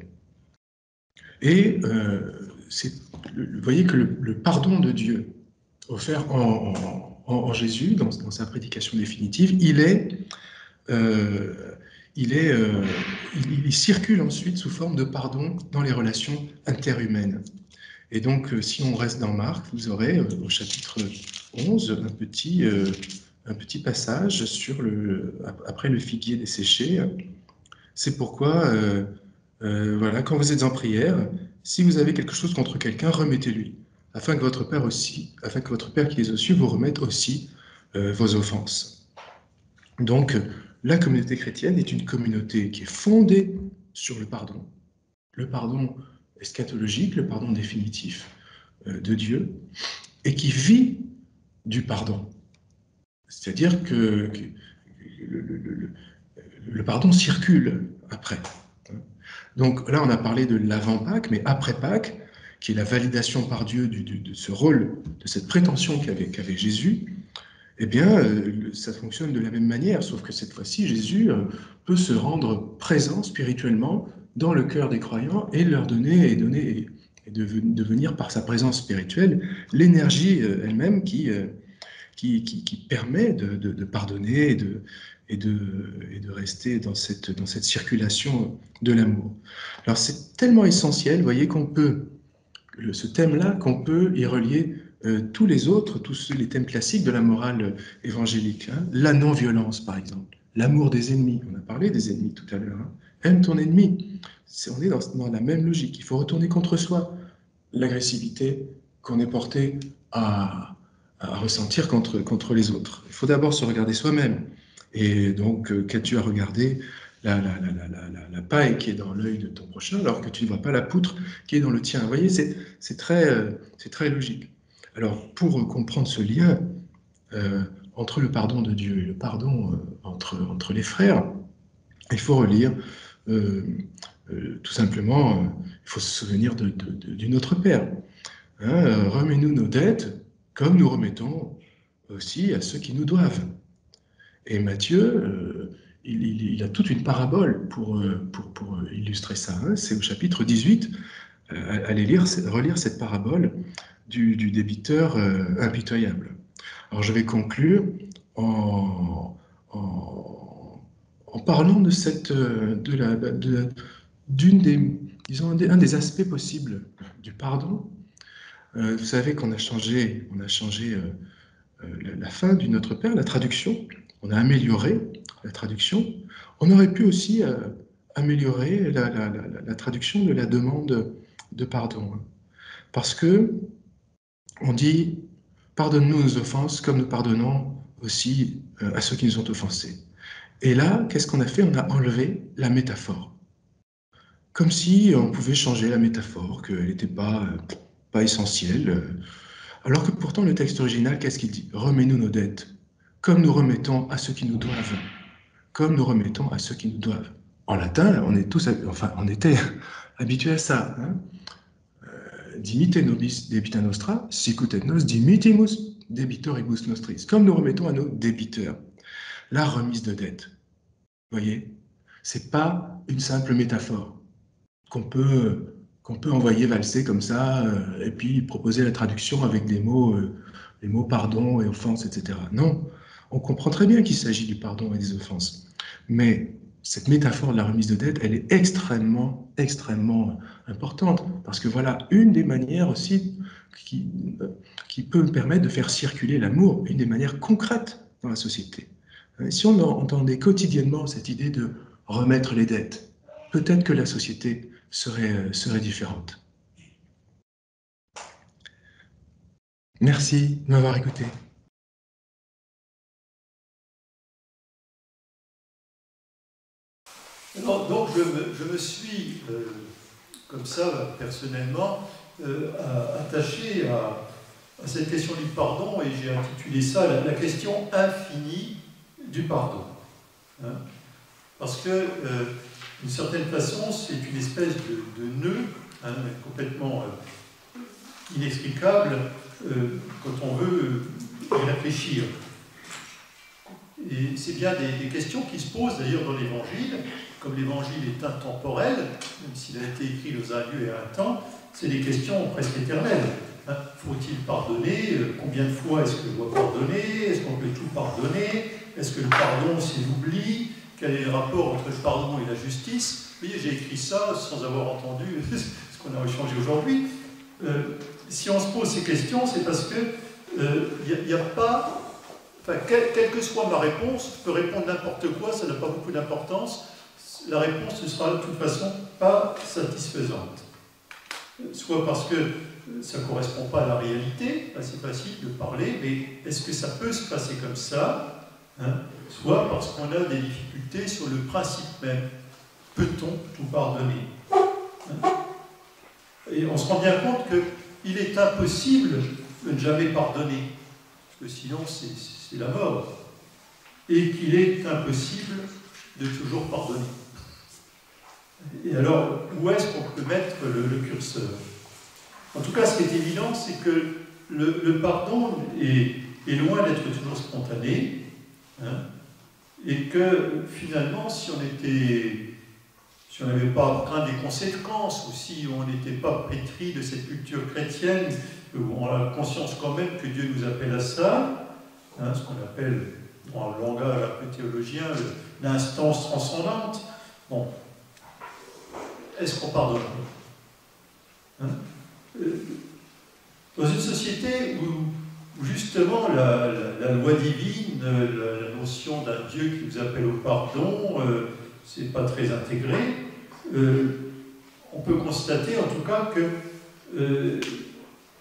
Et euh, vous voyez que le, pardon de Dieu offert en, Jésus, dans, sa prédication définitive, il est, euh, il, est il circule ensuite sous forme de pardon dans les relations interhumaines. Et donc, euh, si on reste dans Marc, vous aurez euh, au chapitre 11 un petit, euh, un petit passage sur le, après le figuier desséché. C'est pourquoi, voilà, quand vous êtes en prière, si vous avez quelque chose contre quelqu'un, remettez-lui, afin que votre Père aussi, afin que votre Père qui est aux cieux vous remette aussi vos offenses. Donc, la communauté chrétienne est une communauté qui est fondée sur le pardon. Le pardon eschatologique, le pardon définitif euh, de Dieu, et qui vit du pardon. C'est-à-dire que, le, pardon circule après. Donc là, on a parlé de l'avant-Pâques, mais après Pâques, qui est la validation par Dieu de ce rôle, de cette prétention qu'avait Jésus, eh bien, euh, ça fonctionne de la même manière, sauf que cette fois-ci, Jésus euh, peut se rendre présent spirituellement dans le cœur des croyants et leur donner et donner et devenir par sa présence spirituelle l'énergie euh, elle-même qui, qui, qui, permet de, de, pardonner et de, et de, et de rester dans cette, dans cette circulation de l'amour. Alors c'est tellement essentiel, vous voyez, qu'on peut, ce thème-là, qu'on peut y relier euh, tous les autres, tous les thèmes classiques de la morale évangélique. Hein. La non-violence, par exemple, l'amour des ennemis, on a parlé des ennemis tout à l'heure. Hein aime ton ennemi. on est dans, la même logique. Il faut retourner contre soi l'agressivité qu'on est porté à, ressentir contre, contre les autres. Il faut d'abord se regarder soi-même. Et donc, euh, qu'as-tu à regarder? La, paille qui est dans l'œil de ton prochain alors que tu ne vois pas la poutre qui est dans le tien Vous voyez, c'est très, euh, très logique. Alors, pour comprendre ce lien euh, entre le pardon de Dieu et le pardon entre, entre les frères, il faut relire tout simplement, il faut se souvenir de, du Notre Père. Hein, Remets-nous nos dettes comme nous remettons aussi à ceux qui nous doivent. Et Matthieu, euh, il, a toute une parabole pour, euh, pour, illustrer ça. Hein. C'est au chapitre 18. Euh, allez lire, relire cette parabole du, débiteur impitoyable. Alors je vais conclure en, en, parlant de cette, de la, d'une des, disons, un des, aspects possibles du pardon. vous savez qu'on a changé, on a changé la, la, fin du Notre Père, la traduction on a amélioré la traduction. On aurait pu aussi euh, améliorer la, traduction de la demande de pardon. Hein. Parce que on dit pardonne-nous nos offenses comme nous pardonnons aussi euh, à ceux qui nous ont offensés. Et là, qu'est-ce qu'on a fait? On a enlevé la métaphore. Comme si on pouvait changer la métaphore, qu'elle n'était pas, euh, pas essentielle. Alors que pourtant, le texte original, qu'est-ce qu'il dit? Remets-nous nos dettes comme nous remettons à ceux qui nous doivent, comme nous remettons à ceux qui nous doivent. En latin, on est tous, enfin, on était habitués à ça. Hein euh, dimite nobis debita nostra, sicut et nos dimitimus debitoribus nostris. Comme nous remettons à nos débiteurs. La remise de dette. Vous voyez C'est pas une simple métaphore qu'on peut, qu'on peut envoyer valser comme ça euh, et puis proposer la traduction avec des mots, euh, les mots pardon et offense, etc. Non, on comprend très bien qu'il s'agit du pardon et des offenses. Mais cette métaphore de la remise de dette, elle est extrêmement, extrêmement importante. Parce que voilà une des manières aussi qui, qui peut permettre de faire circuler l'amour, une des manières concrètes dans la société. Si on entendait quotidiennement cette idée de remettre les dettes, peut-être que la société serait, serait différente. Merci de m'avoir écouté. Donc je me, suis, euh, comme ça, personnellement, euh, attaché à, cette question du pardon et j'ai intitulé ça la, question infinie du pardon. Hein. Parce que, euh, d'une certaine façon, c'est une espèce de, nœud hein, complètement inexplicable quand on veut y réfléchir. Et c'est bien des, questions qui se posent d'ailleurs dans l'Évangile, comme l'Évangile est intemporel, même s'il a été écrit dans un lieu et un temps, c'est des questions presque éternelles. Hein, faut-il pardonner? Euh, Combien de fois est-ce que je dois pardonner? Est-ce qu'on peut tout pardonner? Est-ce que le pardon c'est l'oubli? Quel est le rapport entre le pardon et la justice? Vous voyez, j'ai écrit ça sans avoir entendu ce qu'on a échangé aujourd'hui. Euh, si on se pose ces questions, c'est parce qu'il n'y euh, a, a pas Enfin, quelle, que soit ma réponse, je peux répondre n'importe quoi, ça n'a pas beaucoup d'importance. La réponse ne sera de toute façon pas satisfaisante. Soit parce que ça ne correspond pas à la réalité, c'est facile de parler, mais est-ce que ça peut se passer comme ça hein? Soit parce qu'on a des difficultés sur le principe même. Peut-on tout pardonner hein? Et on se rend bien compte qu'il est impossible de ne jamais pardonner, parce que sinon c'est c'est la mort, et qu'il est impossible de toujours pardonner. Et alors, où est-ce qu'on peut mettre le, curseur? En tout cas, ce qui est évident, c'est que le, pardon est, loin d'être toujours spontané, hein, et que finalement, si on n'avait pas craint des conséquences, ou si on n'était pas pétri de cette culture chrétienne, où on a conscience quand même que Dieu nous appelle à ça, Hein, ce qu'on appelle, dans le langage un peu théologien, l'instance transcendante. Est-ce qu'on pardonne hein euh, Dans une société où, justement la, loi divine, la, notion d'un Dieu qui nous appelle au pardon, euh, c'est pas très intégré, euh, on peut constater en tout cas que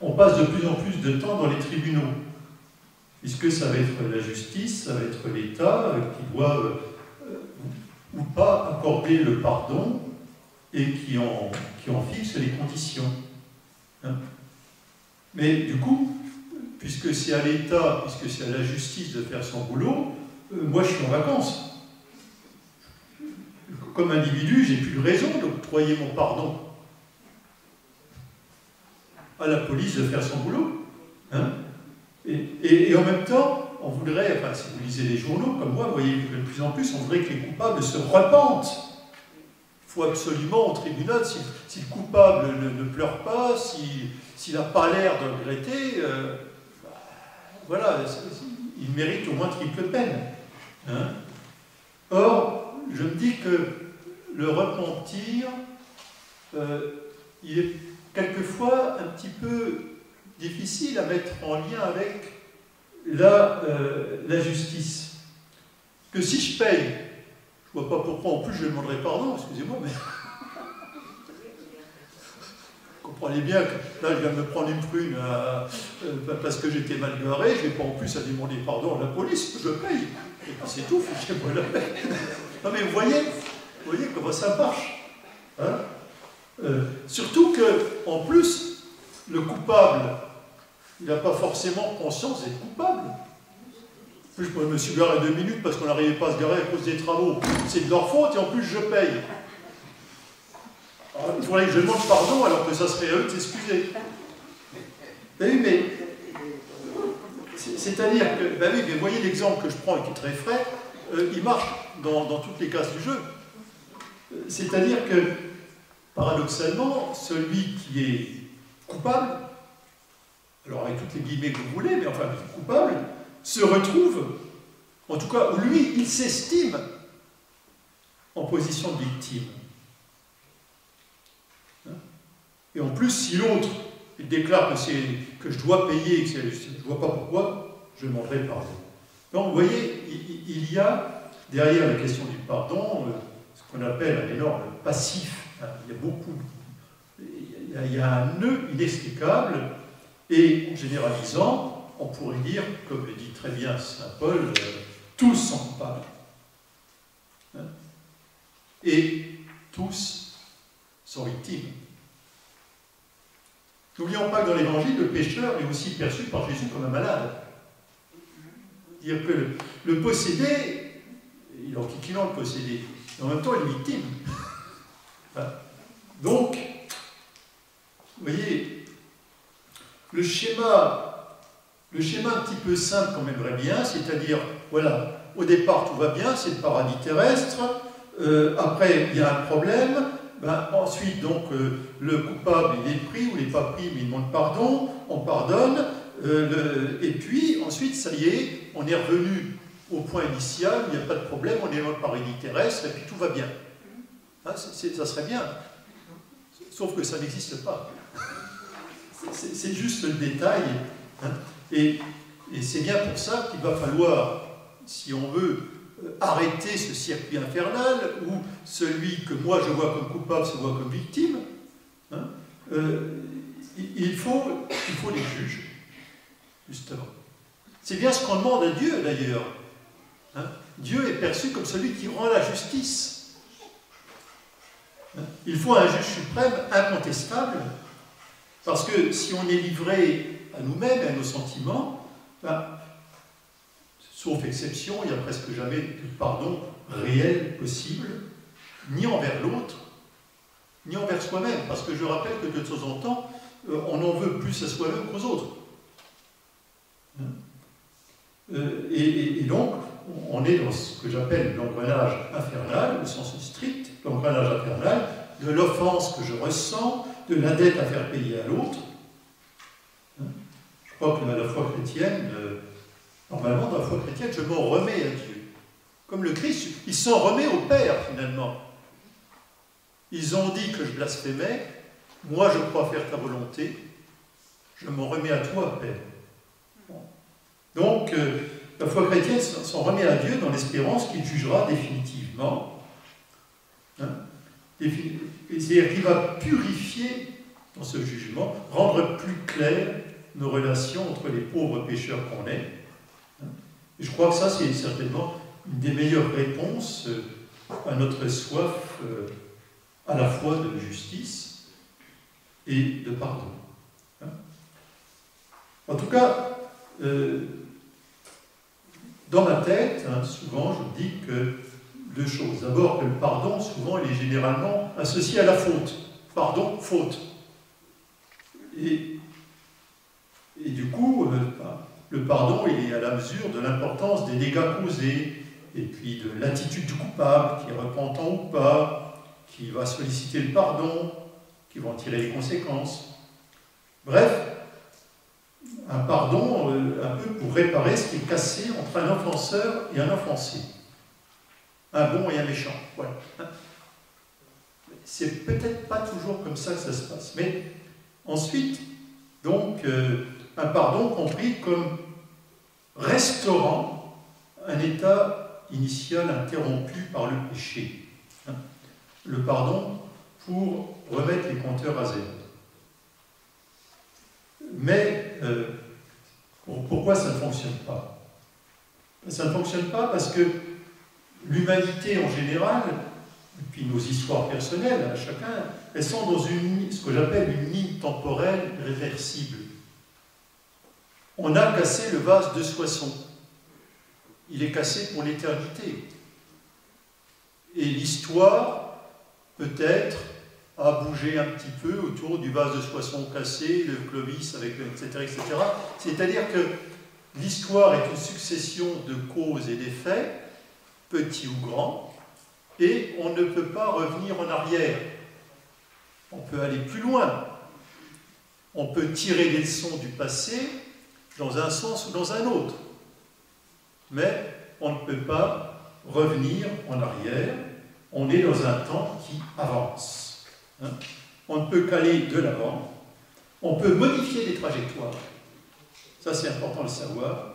on passe de plus en plus de temps dans les tribunaux. puisque ça va être la justice, ça va être l'État qui doit ou pas accorder le pardon et qui en, qui en fixe les conditions. Hein. Mais du coup, puisque c'est à l'État, puisque c'est à la justice de faire son boulot, euh, moi je suis en vacances. Comme individu, j'ai plus de raison d'octroyer mon pardon à la police de faire son boulot. Hein. et, en même temps, on voudrait, enfin si vous lisez les journaux comme moi, vous voyez que de plus en plus, on voudrait que les coupables se repentent faut absolument au tribunal, si, le coupable ne, pleure pas, s'il n'a pas l'air de regretter, euh, voilà, il mérite au moins triple peine. Hein. Or, je me dis que le repentir, euh, il est quelquefois un petit peu difficile à mettre en lien avec la, euh, la justice. Que si je paye vois pas pourquoi en plus je demanderai pardon, excusez-moi, mais. Vous comprenez bien que là je viens de me prendre une prune euh, euh, parce que j'étais mal garé, je n'ai pas en plus à demander pardon à la police, je paye. C'est tout, fichez-moi la paix. Non mais vous voyez, vous voyez comment ça marche. Hein euh, surtout que, en plus, le coupable, il n'a pas forcément conscience d'être coupable plus, je me suis garé deux minutes parce qu'on n'arrivait pas à se garer à cause des travaux. C'est de leur faute et en plus je paye. il faudrait que je demande pardon alors que ça serait eux de s'excuser. Ben mais c'est-à-dire que, ben oui, mais voyez l'exemple que je prends et qui est très frais, euh, il marche dans, dans, toutes les cases du jeu. C'est-à-dire que, paradoxalement, celui qui est coupable, alors avec toutes les guillemets que vous voulez, mais enfin coupable, se retrouve, en tout cas, lui, il s'estime en position de victime. Hein? Et en plus, si l'autre déclare que, que je dois payer, que je ne vois pas pourquoi, je demanderai pardon. Donc, vous voyez, il, y a derrière la question du pardon euh, ce qu'on appelle un énorme passif. Hein. Il y a beaucoup, il y a un nœud inexplicable, et en généralisant, on pourrait dire, comme le dit très bien Saint Paul, euh, tous sont coupables. Hein? Et tous sont victimes. N'oublions pas que dans l'Évangile, le pécheur est aussi perçu par Jésus comme un malade. Dire que le, possédé, il est antiquinant le possédé, mais en même temps, il est victime. Donc, vous voyez, le schéma le schéma un petit peu simple qu'on aimerait bien, c'est-à-dire, voilà, au départ tout va bien, c'est le paradis terrestre, euh, après il y a un problème, ben, ensuite donc euh, le coupable il est pris ou il n'est pas pris mais il demande pardon, on pardonne, euh, et puis ensuite ça y est, on est revenu au point initial, il n'y a pas de problème, on est dans le paradis terrestre et puis tout va bien. Hein, ça serait bien, sauf que ça n'existe pas. C'est juste le détail. Hein. Et, c'est bien pour ça qu'il va falloir, si on veut, euh, arrêter ce circuit infernal où celui que moi je vois comme coupable se voit comme victime. Hein, euh, il, faut, il faut les juges, justement. C'est bien ce qu'on demande à Dieu d'ailleurs. Hein. Dieu est perçu comme celui qui rend la justice. Hein. Il faut un juge suprême incontestable, parce que si on est livré à nous-mêmes et à nos sentiments, ben, sauf exception, il n'y a presque jamais de pardon réel possible, ni envers l'autre, ni envers soi-même. Parce que je rappelle que de temps en temps, euh, on en veut plus à soi-même qu'aux autres. Hein? Euh, et, donc, on est dans ce que j'appelle l'engrenage infernal, au sens strict, l'engrenage infernal de l'offense que je ressens, de la dette à faire payer à l'autre, crois que dans la foi chrétienne, euh, normalement dans la foi chrétienne, je m'en remets à Dieu. Comme le Christ, il s'en remet au Père finalement. Ils ont dit que je blasphémais, moi je crois faire ta volonté, je m'en remets à toi, Père. Donc, euh, la foi chrétienne s'en remet à Dieu dans l'espérance qu'il jugera définitivement. Hein C'est-à-dire qu'il va purifier dans ce jugement, rendre plus clair nos relations entre les pauvres pécheurs qu'on est Et je crois que ça, c'est certainement une des meilleures réponses euh, à notre soif euh, à la fois de justice et de pardon. Hein. en tout cas, euh, dans ma tête, hein, souvent, je dis que deux choses. D'abord, que le pardon, souvent, il est généralement associé à la faute. Pardon, faute. Et du coup, euh, le pardon, il est à la mesure de l'importance des dégâts causés, et puis de l'attitude du coupable, qui est repentant ou pas, qui va solliciter le pardon, qui va en tirer les conséquences. Bref, un pardon euh, un peu pour réparer ce qui est cassé entre un offenseur et un offensé. Un bon et un méchant. Voilà. C'est peut-être pas toujours comme ça que ça se passe. Mais ensuite, donc, euh, un pardon compris comme restaurant un état initial interrompu par le péché. Hein? Le pardon pour remettre les compteurs à zéro. Mais euh, pourquoi ça ne fonctionne pas? Ça ne fonctionne pas parce que l'humanité en général, et puis nos histoires personnelles à chacun, elles sont dans une, ce que j'appelle une ligne temporelle réversible. On a cassé le vase de Soissons. Il est cassé pour l'éternité. Et l'histoire, peut-être, a bougé un petit peu autour du vase de Soissons cassé, le Clovis, avec, etc. etc. C'est-à-dire que l'histoire est une succession de causes et d'effets, petits ou grands, et on ne peut pas revenir en arrière. On peut aller plus loin. On peut tirer les leçons du passé dans un sens ou dans un autre. Mais on ne peut pas revenir en arrière. On est dans un temps qui avance. Hein. on ne peut qu'aller de l'avant. On peut modifier les trajectoires. Ça, c'est important de le savoir.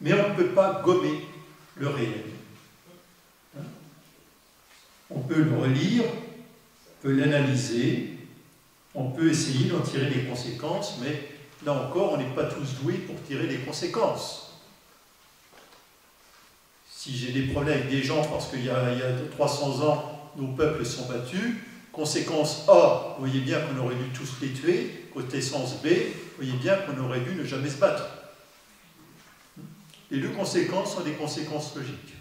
Mais on ne peut pas gommer le réel. Hein. on peut le relire, on peut l'analyser, on peut essayer d'en tirer des conséquences, mais là encore, on n'est pas tous doués pour tirer des conséquences. Si j'ai des problèmes avec des gens parce qu'il y, y, a 300 ans, nos peuples sont battus, Conséquence A, vous voyez bien qu'on aurait dû tous les tuer. Côté sens B, vous voyez bien qu'on aurait dû ne jamais se battre. Les deux conséquences sont des conséquences logiques.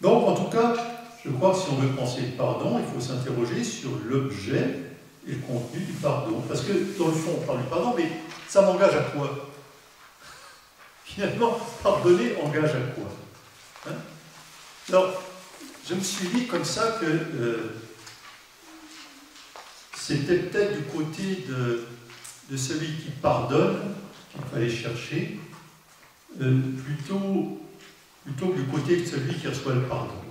Donc, en tout cas, je crois que si on veut penser le pardon, il faut s'interroger sur l'objet et le contenu du pardon. Parce que, dans le fond, on parle du pardon, mais ça m'engage à quoi? Finalement, pardonner engage à quoi? Hein? Alors, je me suis dit comme ça que euh, c'était peut-être du côté de, celui qui pardonne qu'il fallait chercher, euh, plutôt, plutôt que du côté de celui qui reçoit le pardon.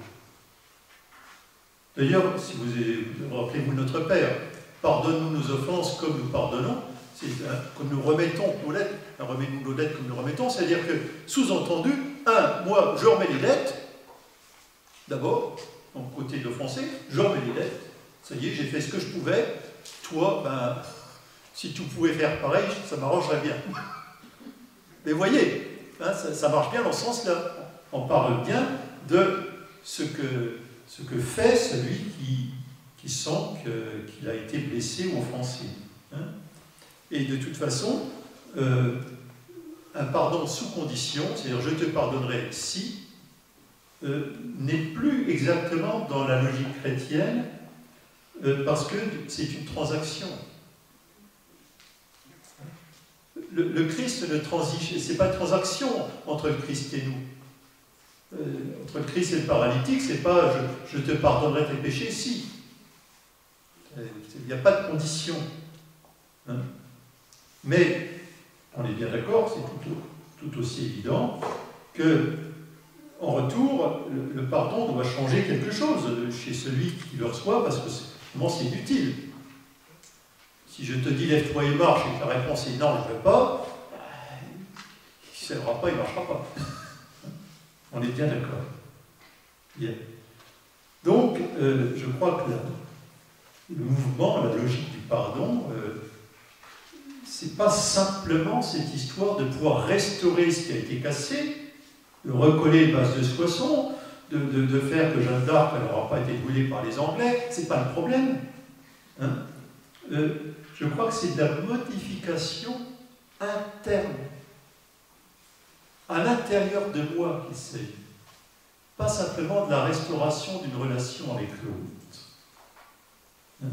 D'ailleurs, si vous vous rappelez-vous notre Père, pardonne-nous nos offenses comme nous pardonnons, hein, comme nous remettons nos dettes, remets-nous nos dettes comme nous remettons, c'est-à-dire que, sous-entendu, un, moi, je remets les dettes, D'abord, donc côté de français, je remets les lettres. Ça y est, j'ai fait ce que je pouvais. Toi, ben, si tu pouvais faire pareil, ça m'arrangerait bien. Mais voyez, hein, ça, marche bien dans ce sens-là. On parle bien de ce que, ce que fait celui qui, sent qu'il a été blessé ou offensé. Hein. Et de toute façon, euh, un pardon sous condition, c'est-à-dire je te pardonnerai si, euh, n'est plus exactement dans la logique chrétienne euh, parce que c'est une transaction. Le, Christ ne transige, c'est pas une transaction entre le Christ et nous. Euh, entre le Christ et le paralytique, c'est pas je, te pardonnerai tes péchés, si. Il n'y a pas de condition. Hein. Mais, on est bien d'accord, c'est tout aussi évident que en retour, le, pardon doit changer quelque chose chez celui qui le reçoit parce que c'est utile. Si je te dis lève-toi et marche et que la réponse est non, je ne veux pas, il ne se lèvera pas, il ne marchera pas. On est bien d'accord. Donc, euh, je crois que le mouvement, la logique du pardon, euh, c'est pas simplement cette histoire de pouvoir restaurer ce qui a été cassé, de recoller les bases de Soissons, de, faire que Jeanne d'Arc n'aura pas été brûlée par les Anglais, c'est pas le problème. Hein. Euh, je crois que c'est de la modification interne, à l'intérieur de moi qui s'agit, pas simplement de la restauration d'une relation avec l'autre. Hein?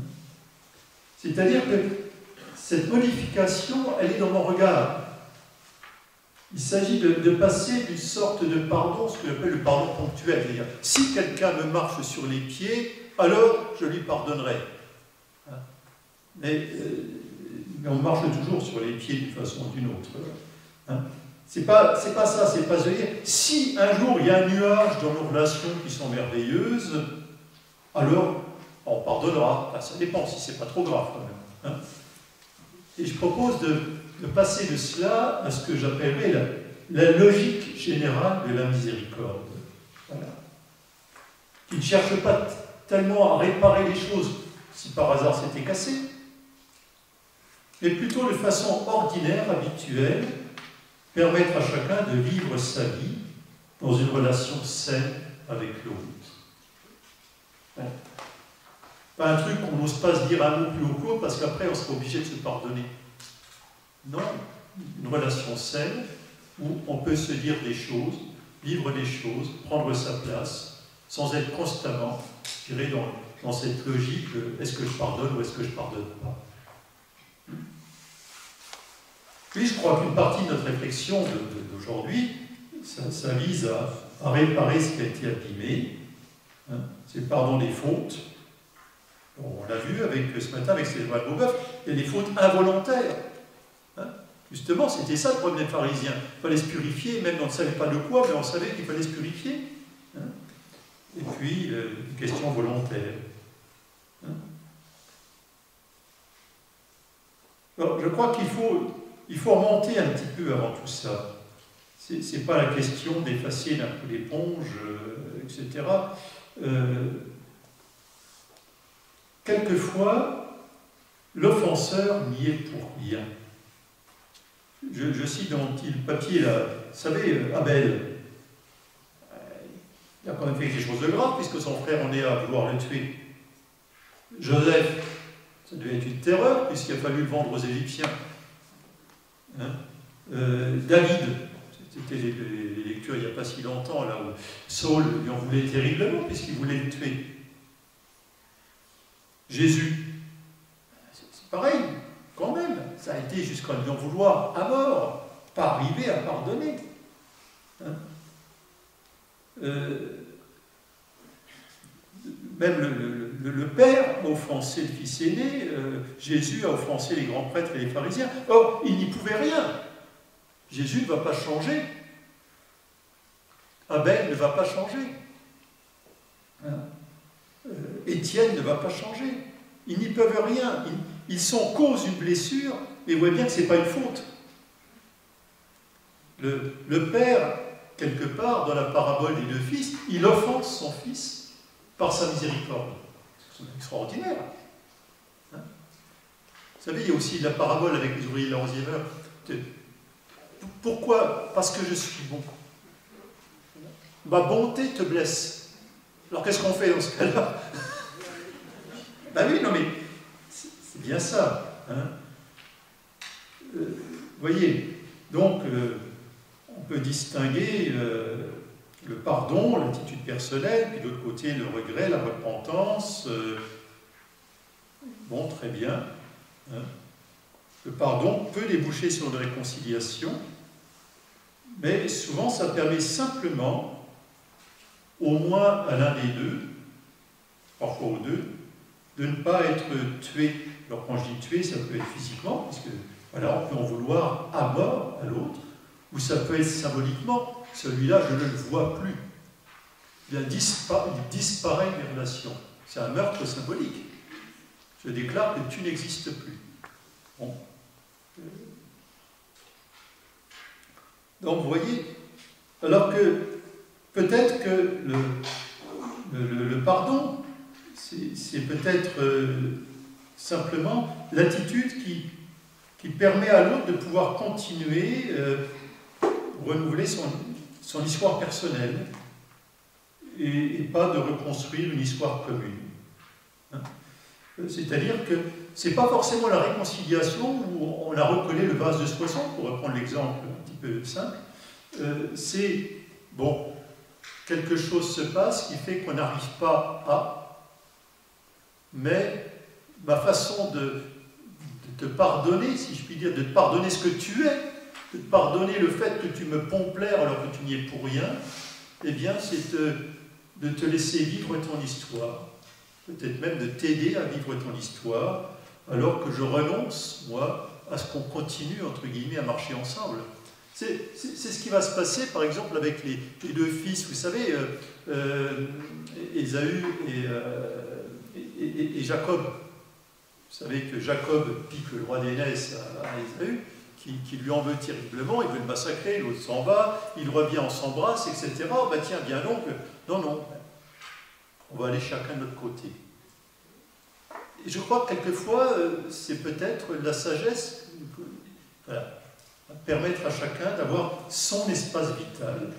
C'est-à-dire que cette modification, elle est dans mon regard. Il s'agit de, passer d'une sorte de pardon, ce que j'appelle le pardon ponctuel. Si quelqu'un me marche sur les pieds, alors je lui pardonnerai. Hein? Mais, euh, on marche toujours sur les pieds d'une façon ou d'une autre. Hein? C'est pas, c'est pas ça, c'est pas de dire, si un jour il y a un nuage dans nos relations qui sont merveilleuses, alors on pardonnera. ça dépend si c'est pas trop grave quand même. Hein? Et je propose de, passer de cela à ce que j'appellerais la, logique générale de la miséricorde. Voilà. Qui ne cherche pas tellement à réparer les choses si par hasard c'était cassé, mais plutôt de façon ordinaire, habituelle, permettre à chacun de vivre sa vie dans une relation saine avec l'autre. Pas un truc qu'on n'ose pas se dire un mot plus haut parce qu'après on sera obligé de se pardonner. Non, une relation saine où on peut se dire des choses, vivre des choses, prendre sa place, sans être constamment, je dirais, dans, cette logique de est-ce que je pardonne ou est-ce que je pardonne pas? Puis je crois qu'une partie de notre réflexion d'aujourd'hui, ça, vise à, réparer ce qui a été abîmé. Hein. C'est pardon des fautes, on l'a vu avec, ce matin avec de Beauboeuf, il y a des fautes involontaires. Hein. Justement, c'était ça le problème des pharisiens. Il fallait se purifier, même on ne savait pas de quoi, mais on savait qu'il fallait se purifier. Hein. Et puis, euh, une question volontaire. Hein. je crois qu'il faut, il faut remonter un petit peu avant tout ça. Ce n'est pas la question d'effacer d'un coup l'éponge, euh, etc. Quelquefois, l'offenseur n'y est pour rien. Je, cite dans le papier, là, vous savez, Abel, il a quand même fait quelque chose de grave puisque son frère en est à vouloir le tuer. Joseph, ça devait être une terreur puisqu'il a fallu le vendre aux Égyptiens. Hein. Euh, David, c'était les, lectures il n'y a pas si longtemps, là où Saul lui en voulait terriblement puisqu'il voulait le tuer? Jésus, c'est pareil, quand même, ça a été jusqu'à lui en vouloir à mort, pas arriver à pardonner. Hein. Euh, même le, Père a offensé le Fils aîné, euh, Jésus a offensé les grands prêtres et les pharisiens. Or, il n'y pouvait rien. Jésus ne va pas changer. Abel ne va pas changer. Hein? Euh, Étienne ne va pas changer. Ils n'y peuvent rien. Ils, sont cause d'une blessure, mais vous voyez bien que ce n'est pas une faute. Le, le, père, quelque part, dans la parabole des deux fils, il offense son fils par sa miséricorde. Extraordinaire. Hein Vous savez, il y a aussi la parabole avec les ouvriers de la Pourquoi? Parce que je suis bon. Ma bonté te blesse. Alors qu'est-ce qu'on fait dans ce cas-là? Ben oui, non mais c'est bien ça. Hein. Euh, voyez, donc euh, on peut distinguer euh, le pardon, l'attitude personnelle, puis de l'autre côté le regret, la repentance. bon, très bien. Hein. Le pardon peut déboucher sur une réconciliation, mais souvent ça permet simplement au moins à l'un des deux, parfois aux deux, de ne pas être tué. Alors quand je dis tué, ça peut être physiquement, puisque voilà, on peut en vouloir à mort à l'autre, ou ça peut être symboliquement, celui-là, je ne le vois plus. Il, disparaît, des relations. C'est un meurtre symbolique. Je déclare que tu n'existes plus. Donc vous voyez, alors que peut-être que le, pardon, c'est peut-être euh, simplement l'attitude qui, qui permet à l'autre de pouvoir continuer, euh, renouveler son, son histoire personnelle et, pas de reconstruire une histoire commune. Hein. C'est-à-dire que ce n'est pas forcément la réconciliation où on a recollé le vase de Soissons, pour reprendre l'exemple un petit peu simple. Euh, c'est, bon, quelque chose se passe qui fait qu'on n'arrive pas à, mais ma façon de, te pardonner, si je puis dire, de te pardonner ce que tu es, de pardonner le fait que tu me pompes alors que tu n'y es pour rien, eh bien, c'est de te laisser vivre ton histoire, peut-être même de t'aider à vivre ton histoire, alors que je renonce, moi, à ce qu'on continue, entre guillemets, à marcher ensemble. C'est ce qui va se passer, par exemple, avec les, deux fils, vous savez, euh, euh, Ésaü euh, et, Jacob. Vous savez que Jacob pique le roi d'Énès à, à Ésaü, qui, lui en veut terriblement, il veut le massacrer, l'autre s'en va, il revient, on s'embrasse, etc. Bah tiens, bien donc, non, non, on va aller chacun de notre côté. Je crois que quelquefois, c'est peut-être la sagesse, voilà, permettre à chacun d'avoir son espace vital,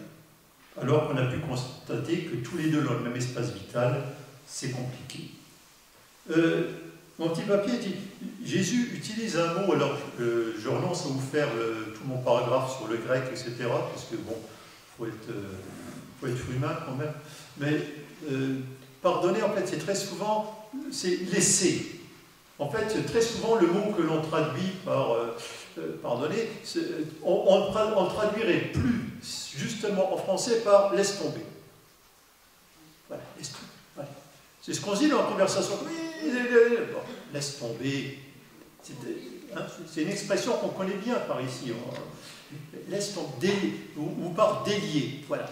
alors qu'on a pu constater que tous les deux dans le même espace vital, c'est compliqué. Euh, mon petit papier dit, Jésus utilise un mot, alors euh, je renonce à vous faire tout mon paragraphe sur le grec, etc., parce que bon, il faut être, euh, faut être humain quand même, mais pardonner, en fait, c'est très souvent, c'est laisser. En fait, très souvent, le mot que l'on traduit par euh, pardonnez, on ne traduirait plus justement en français par laisse tomber. Voilà, laisse tomber. C'est ce qu'on dit dans la conversation. laisse tomber. Hein, c'est une expression qu'on connaît bien par ici. Laisse tomber, ou, par délier. Voilà.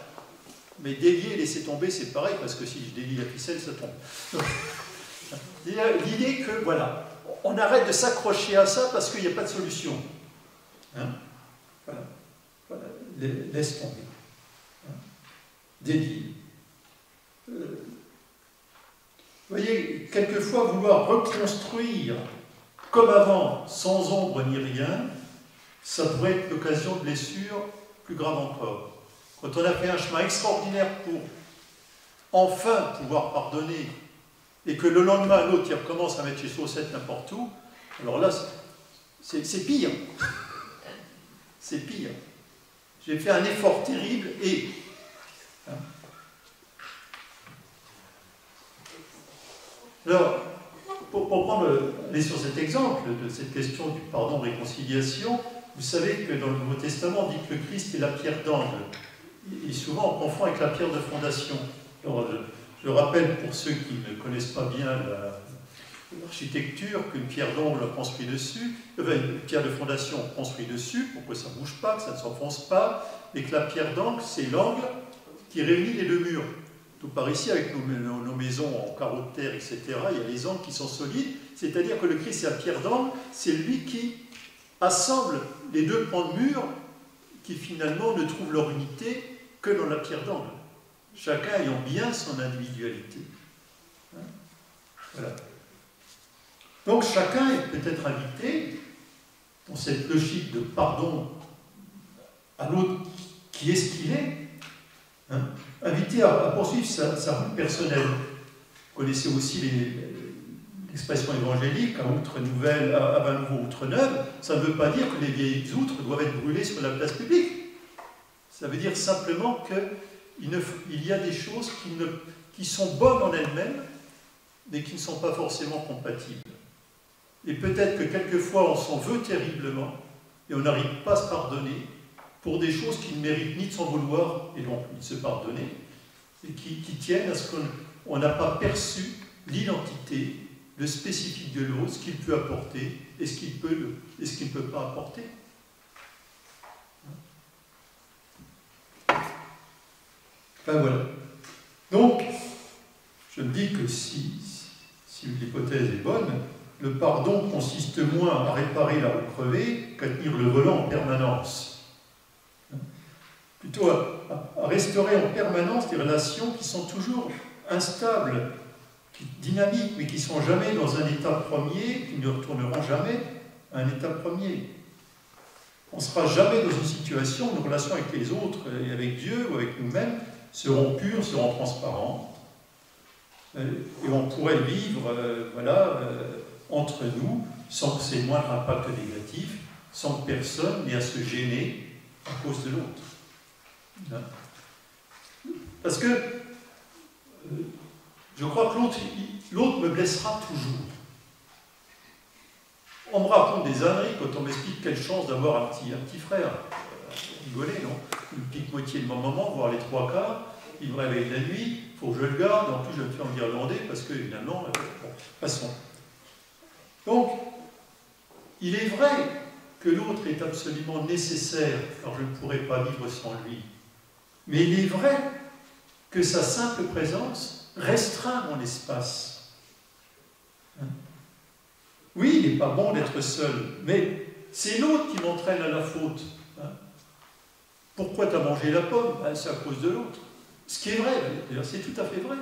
Mais délier et laisser tomber, c'est pareil, parce que si je délie la ficelle, ça tombe. L'idée que, voilà, on arrête de s'accrocher à ça parce qu'il n'y a pas de solution. Hein? Voilà. Laisse tomber. Hein? Dédié. Euh, vous voyez, quelquefois vouloir reconstruire comme avant, sans ombre ni rien, ça pourrait être l'occasion de blessures plus graves encore. Quand on a fait un chemin extraordinaire pour enfin pouvoir pardonner et que le lendemain, l'autre, il recommence à mettre ses chaussettes n'importe où, alors là, c'est pire. c'est pire. J'ai fait un effort terrible et... Hein. Alors, pour, prendre les sur cet exemple de cette question du pardon-réconciliation, vous savez que dans le Nouveau Testament, on dit que le Christ est la pierre d'angle. Et souvent, on confond avec la pierre de fondation. Je rappelle pour ceux qui ne connaissent pas bien l'architecture qu'une pierre d'angle construit dessus, une pierre de fondation construit dessus pour que ça ne bouge pas, que ça ne s'enfonce pas, et que la pierre d'angle, c'est l'angle qui réunit les deux murs. Tout par ici, avec nos, maisons en carreau de terre, etc., il y a les angles qui sont solides, c'est-à-dire que le Christ, c'est la pierre d'angle, c'est lui qui assemble les deux pans de mur qui finalement ne trouvent leur unité que dans la pierre d'angle chacun ayant bien son individualité. Hein? voilà. Donc chacun est peut-être invité dans cette logique de pardon à l'autre qui est ce qu'il est, hein, invité à, poursuivre sa, route personnelle. Vous connaissez aussi l'expression évangélique, à outre nouvelle, à, à nouveau outre neuve, ça ne veut pas dire que les vieilles outres doivent être brûlées sur la place publique. Ça veut dire simplement que il, y a des choses qui, sont bonnes en elles-mêmes, mais qui ne sont pas forcément compatibles. Et peut-être que quelquefois on s'en veut terriblement, et on n'arrive pas à se pardonner pour des choses qui ne méritent ni de s'en vouloir, et donc ni de se pardonner, et qui, tiennent à ce qu'on n'a pas perçu l'identité, le spécifique de l'autre, ce qu'il peut apporter et ce qu'il peut, et ce qu'il ne peut pas apporter. voilà. Donc, je me dis que si, si l'hypothèse est bonne, le pardon consiste moins à réparer la roue crevée qu'à tenir le volant en permanence. Plutôt à, restaurer en permanence des relations qui sont toujours instables, dynamiques, mais qui ne sont jamais dans un état premier, qui ne retourneront jamais, un état premier. On ne sera jamais dans une situation où nos relations avec les autres et avec Dieu ou avec nous-mêmes seront pures, seront transparentes. Euh, et on pourrait vivre euh, voilà, euh, entre nous sans que c'est moindre impact négatif, sans que personne n'ait à se gêner à cause de l'autre. Hein? Parce que je crois que l'autre me blessera toujours. On me raconte des âneries quand on m'explique quelle chance d'avoir un petit, frère. Rigoler, non? Une petite moitié de mon moment, voire les trois quarts. Il me réveille la nuit, il faut que je le garde. En plus, je le fais en guirlandais parce que, évidemment, euh, passons. Donc, il est vrai que l'autre est absolument nécessaire, car je ne pourrais pas vivre sans lui. Mais il est vrai que sa simple présence restreint mon espace. Hein? Oui, il n'est pas bon d'être seul, mais c'est l'autre qui m'entraîne à la faute. Hein? Pourquoi tu as mangé la pomme? Ben, C'est à cause de l'autre. Ce qui est vrai, d'ailleurs, c'est tout à fait vrai.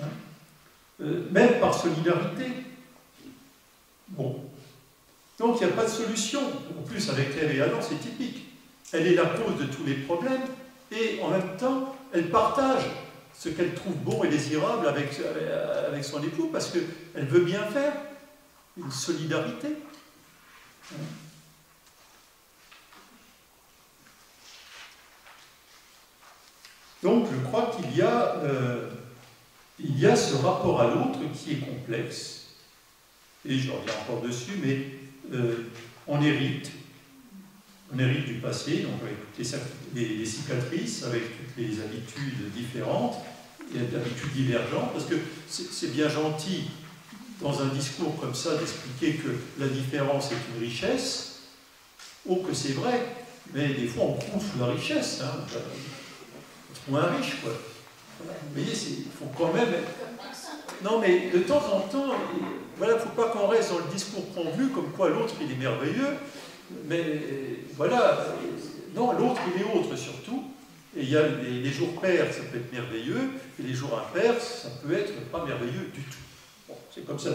Hein? Euh, même par solidarité. Bon. Donc il n'y a pas de solution. En plus, avec Ève et c'est typique. Elle est la cause de tous les problèmes et en même temps, elle partage ce qu'elle trouve bon et désirable avec, avec son époux parce qu'elle veut bien faire une solidarité. Donc je crois qu'il y, a, euh, y a ce rapport à l'autre qui est complexe, et je reviens encore dessus, mais euh, on hérite, on hérite du passé, donc avec toutes les, cicatrices, avec toutes les habitudes différentes, et des habitudes divergentes, parce que c'est bien gentil dans un discours comme ça, d'expliquer que la différence est une richesse, oh que c'est vrai, mais des fois on sous la richesse, hein, on un riche, quoi. Vous voyez, il faut quand même... Non, mais de temps en temps, voilà, il ne faut pas qu'on reste dans le discours convenu, comme quoi l'autre, il est merveilleux, mais voilà, non, l'autre, il est autre surtout, et il y a les, jours pairs, ça peut être merveilleux, et les jours impairs, ça peut être pas merveilleux du tout. C'est comme ça.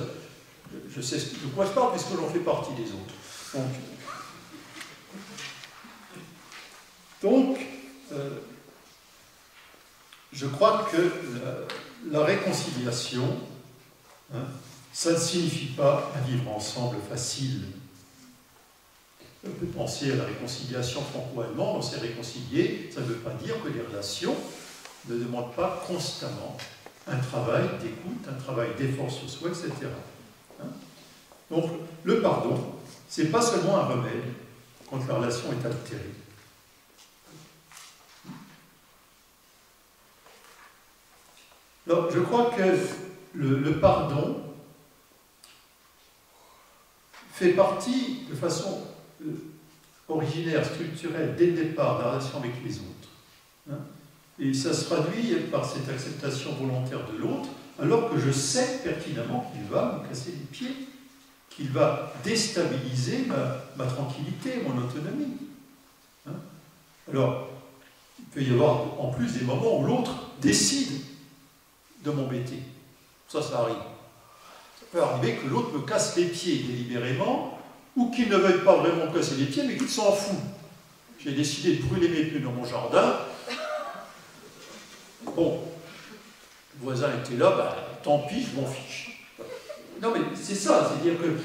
Je, sais de quoi je parle puisque l'on fait partie des autres. Donc, euh, je crois que la, réconciliation, hein, ça ne signifie pas un vivre ensemble facile. On peut penser à la réconciliation franco-allemande, on s'est réconcilié, ça ne veut pas dire que les relations ne demandent pas constamment un travail d'écoute, un travail d'effort sur soi, etc. Hein? Donc, le pardon, c'est pas seulement un remède quand la relation est altérée. Alors, je crois que le, pardon fait partie de façon originaire, structurelle, dès le départ de la relation avec les autres. Hein? Et ça se traduit par cette acceptation volontaire de l'autre, alors que je sais pertinemment qu'il va me casser les pieds, qu'il va déstabiliser ma, tranquillité, mon autonomie. Hein alors, il peut y avoir en plus des moments où l'autre décide de m'embêter. Ça, ça arrive. Ça peut arriver que l'autre me casse les pieds délibérément, ou qu'il ne veuille pas vraiment casser les pieds, mais qu'il s'en fout. J'ai décidé de brûler mes pneus dans mon jardin, Bon, le voisin était là, bah, tant pis, je m'en fiche. Non, mais c'est ça, c'est-à-dire que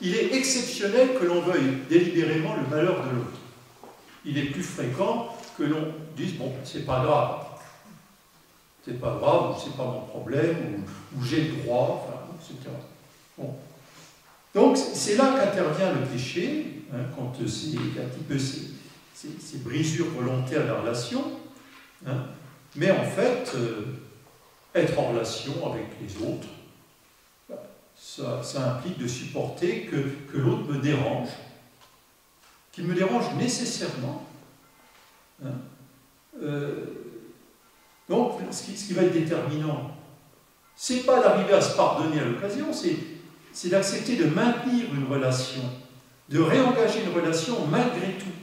il est exceptionnel que l'on veuille délibérément le malheur de l'autre. Il est plus fréquent que l'on dise bon, c'est pas grave, c'est pas grave, ou c'est pas mon problème, ou, j'ai le droit, enfin, etc. Bon. Donc c'est là qu'intervient le péché, hein, quand c'est un petit peu ces, brisures volontaires de la relation. Hein, mais en fait, euh, être en relation avec les autres, ça, implique de supporter que, l'autre me dérange, qu'il me dérange nécessairement. Hein. Euh, donc, ce qui, va être déterminant, c'est pas d'arriver à se pardonner à l'occasion, c'est d'accepter de maintenir une relation, de réengager une relation malgré tout.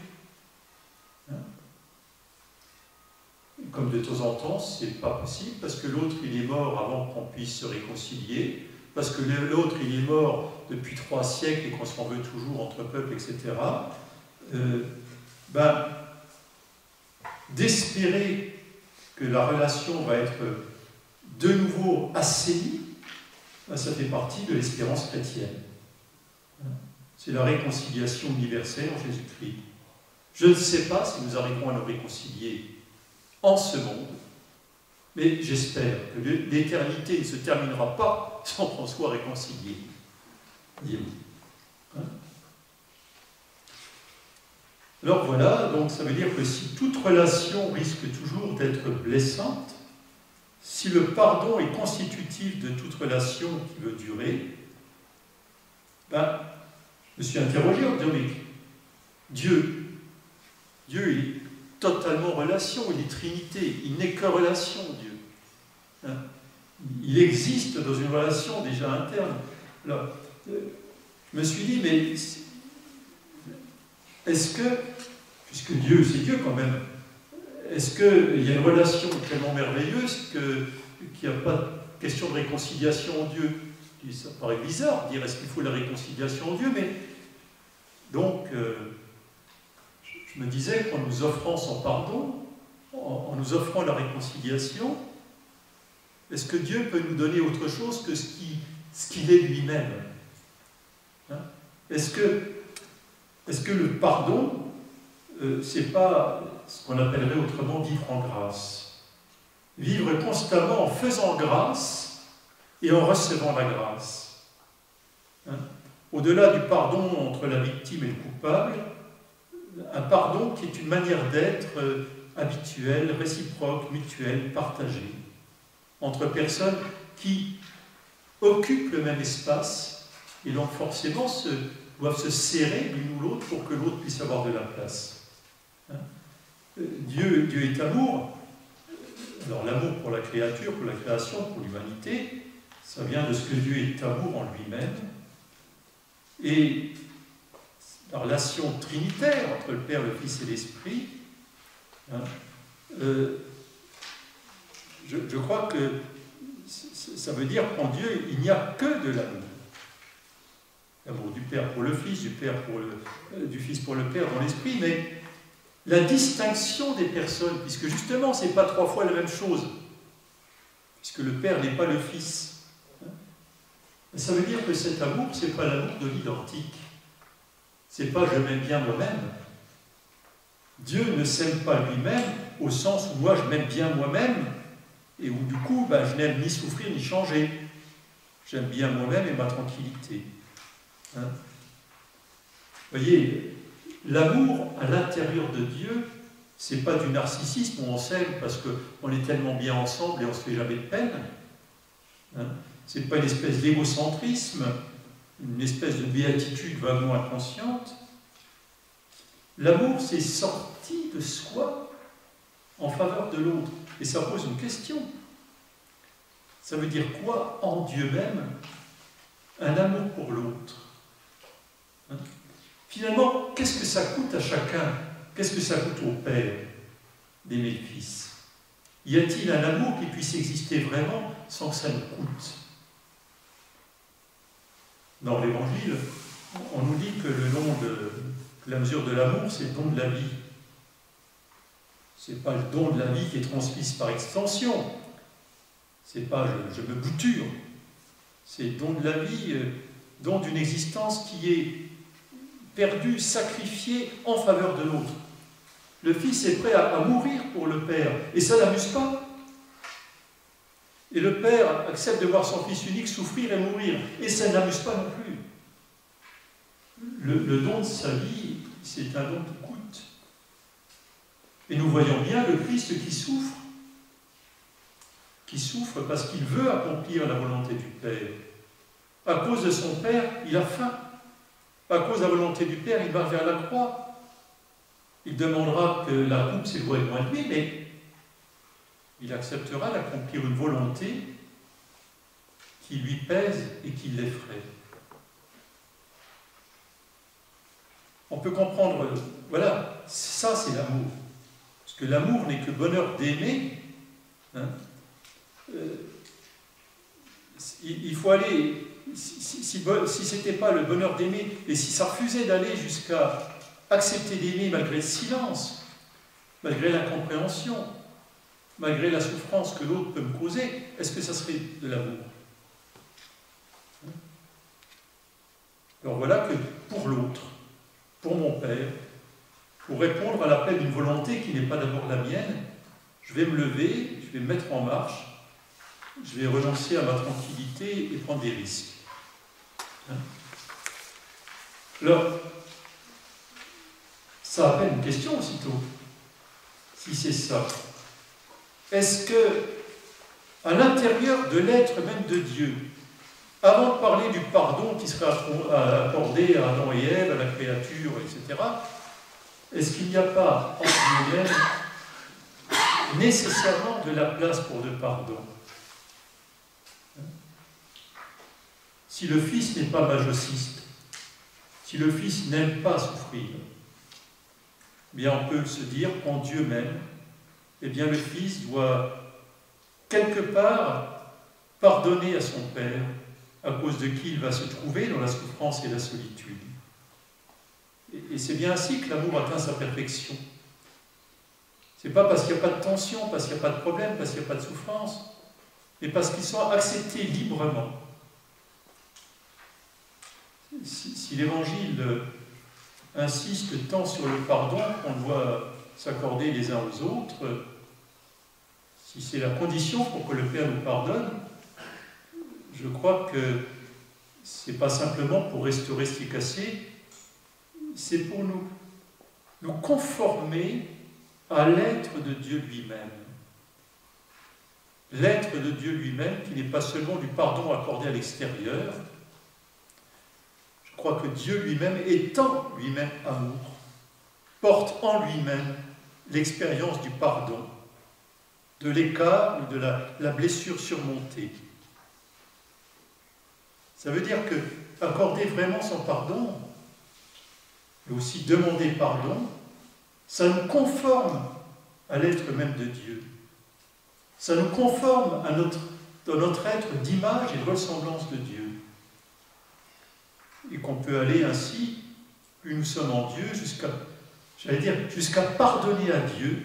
comme de temps en temps, c'est pas possible, parce que l'autre, il est mort avant qu'on puisse se réconcilier, parce que l'autre il est mort depuis trois siècles et qu'on s'en veut toujours entre peuples, etc., euh, ben, d'espérer que la relation va être de nouveau assainie, ben, ça fait partie de l'espérance chrétienne. C'est la réconciliation universelle en Jésus-Christ. Je ne sais pas si nous arriverons à nous réconcilier en ce monde, mais j'espère que l'éternité ne se terminera pas sans qu'on soit réconciliés. Hein? Alors voilà, donc ça veut dire que si toute relation risque toujours d'être blessante, si le pardon est constitutif de toute relation qui veut durer, ben, je me suis interrogé en disant, Dieu, Dieu est totalement relation, il est Trinité, il n'est que relation, Dieu. Hein? Il existe dans une relation déjà interne. Alors, euh, je me suis dit, mais est-ce que, puisque Dieu, c'est Dieu quand même, est-ce qu'il y a une relation tellement merveilleuse qu'il n'y a pas de question de réconciliation en Dieu? Ça paraît bizarre de dire est-ce qu'il faut la réconciliation en Dieu, mais donc, euh, je me disais qu'en nous offrant son pardon, en, nous offrant la réconciliation, est-ce que Dieu peut nous donner autre chose que ce qu'il est lui-même? Hein? Est-ce que, est que, le pardon, euh, c'est pas ce qu'on appellerait autrement vivre en grâce Vivre constamment en faisant grâce et en recevant la grâce. Hein? Au-delà du pardon entre la victime et le coupable, un pardon qui est une manière d'être euh, habituelle, réciproque, mutuelle, partagée, entre personnes qui occupent le même espace et donc forcément doivent se serrer l'une ou l'autre pour que l'autre puisse avoir de la place. Hein? Dieu, Dieu est amour. Alors l'amour pour la créature, pour la création, pour l'humanité, ça vient de ce que Dieu est amour en lui-même. Et la relation trinitaire entre le Père, le Fils et l'Esprit, hein, euh, je, crois que ça veut dire qu'en Dieu, il n'y a que de l'amour. L'amour du Père pour le Fils, du, Père pour le, euh, du Fils pour le Père dans l'Esprit, mais la distinction des personnes, puisque justement, ce n'est pas trois fois la même chose, puisque le Père n'est pas le Fils. Hein, ça veut dire que cet amour, ce n'est pas l'amour de l'identique c'est pas je m'aime bien moi-même. Dieu ne s'aime pas lui-même au sens où moi je m'aime bien moi-même et où du coup ben, je n'aime ni souffrir ni changer. J'aime bien moi-même et ma tranquillité. Hein voyez, l'amour à l'intérieur de Dieu, c'est pas du narcissisme on s'aime parce qu'on est tellement bien ensemble et on se fait jamais de peine. Hein c'est pas une espèce d'égocentrisme une espèce de béatitude vaguement inconsciente. L'amour, c'est sorti de soi en faveur de l'autre. Et ça pose une question. Ça veut dire quoi en Dieu même Un amour pour l'autre. Hein? Finalement, qu'est-ce que ça coûte à chacun? Qu'est-ce que ça coûte au Père d'aimer le Fils? Y a-t-il un amour qui puisse exister vraiment sans que ça nous coûte? Dans l'Évangile, on nous dit que le nom de la mesure de l'amour, c'est le don de la vie. Ce n'est pas le don de la vie qui est transmis par extension. C'est pas je, me bouture. C'est le don de la vie, euh, don d'une existence qui est perdue, sacrifiée en faveur de l'autre. Le Fils est prêt à mourir pour le Père. Et ça n'amuse pas. Et le Père accepte de voir son Fils unique souffrir et mourir. Et ça n'amuse pas non plus. Le, don de sa vie, c'est un don qui coûte. Et nous voyons bien le Christ qui souffre. Qui souffre parce qu'il veut accomplir la volonté du Père. À cause de son Père, il a faim. À cause de la volonté du Père, il va vers la croix. Il demandera que la coupe s'éloigne moins de lui, mais il acceptera d'accomplir une volonté qui lui pèse et qui l'effraie. On peut comprendre, voilà, ça c'est l'amour. Parce que l'amour n'est que bonheur d'aimer. Hein. Euh, il faut aller, si, ce n'était pas le bonheur d'aimer, et si ça refusait d'aller jusqu'à accepter d'aimer malgré le silence, malgré l'incompréhension, malgré la souffrance que l'autre peut me causer, est-ce que ça serait de l'amour? Alors voilà que pour l'autre, pour mon Père, pour répondre à l'appel d'une volonté qui n'est pas d'abord la mienne, je vais me lever, je vais me mettre en marche, je vais renoncer à ma tranquillité et prendre des risques. Hein Alors, ça appelle une question aussitôt, si c'est ça. Est-ce que, à l'intérieur de l'être même de Dieu, avant de parler du pardon qui serait accordé à Adam et Ève, à la créature, etc., est-ce qu'il n'y a pas en nous-mêmes nécessairement de la place pour le pardon? Si le Fils n'est pas majociste, si le Fils n'aime pas souffrir, bien on peut se dire qu'en Dieu même, eh bien le Fils doit quelque part pardonner à son Père à cause de qui il va se trouver dans la souffrance et la solitude. Et c'est bien ainsi que l'amour atteint sa perfection. Ce n'est pas parce qu'il n'y a pas de tension, parce qu'il n'y a pas de problème, parce qu'il n'y a pas de souffrance, mais parce qu'ils sont acceptés librement. Si, l'Évangile insiste tant sur le pardon qu'on doit s'accorder les uns aux autres, si c'est la condition pour que le Père nous pardonne, je crois que ce n'est pas simplement pour restaurer ce qui est cassé, c'est pour nous, nous conformer à l'être de Dieu lui-même. L'être de Dieu lui-même qui n'est pas seulement du pardon accordé à l'extérieur. Je crois que Dieu lui-même, étant lui-même amour, porte en lui-même l'expérience du pardon, de l'écart ou de la, blessure surmontée. Ça veut dire que accorder vraiment son pardon, et aussi demander pardon, ça nous conforme à l'être même de Dieu. Ça nous conforme à dans notre être d'image et de ressemblance de Dieu. Et qu'on peut aller ainsi, plus nous sommes en Dieu, jusqu'à, j'allais dire, jusqu'à pardonner à Dieu.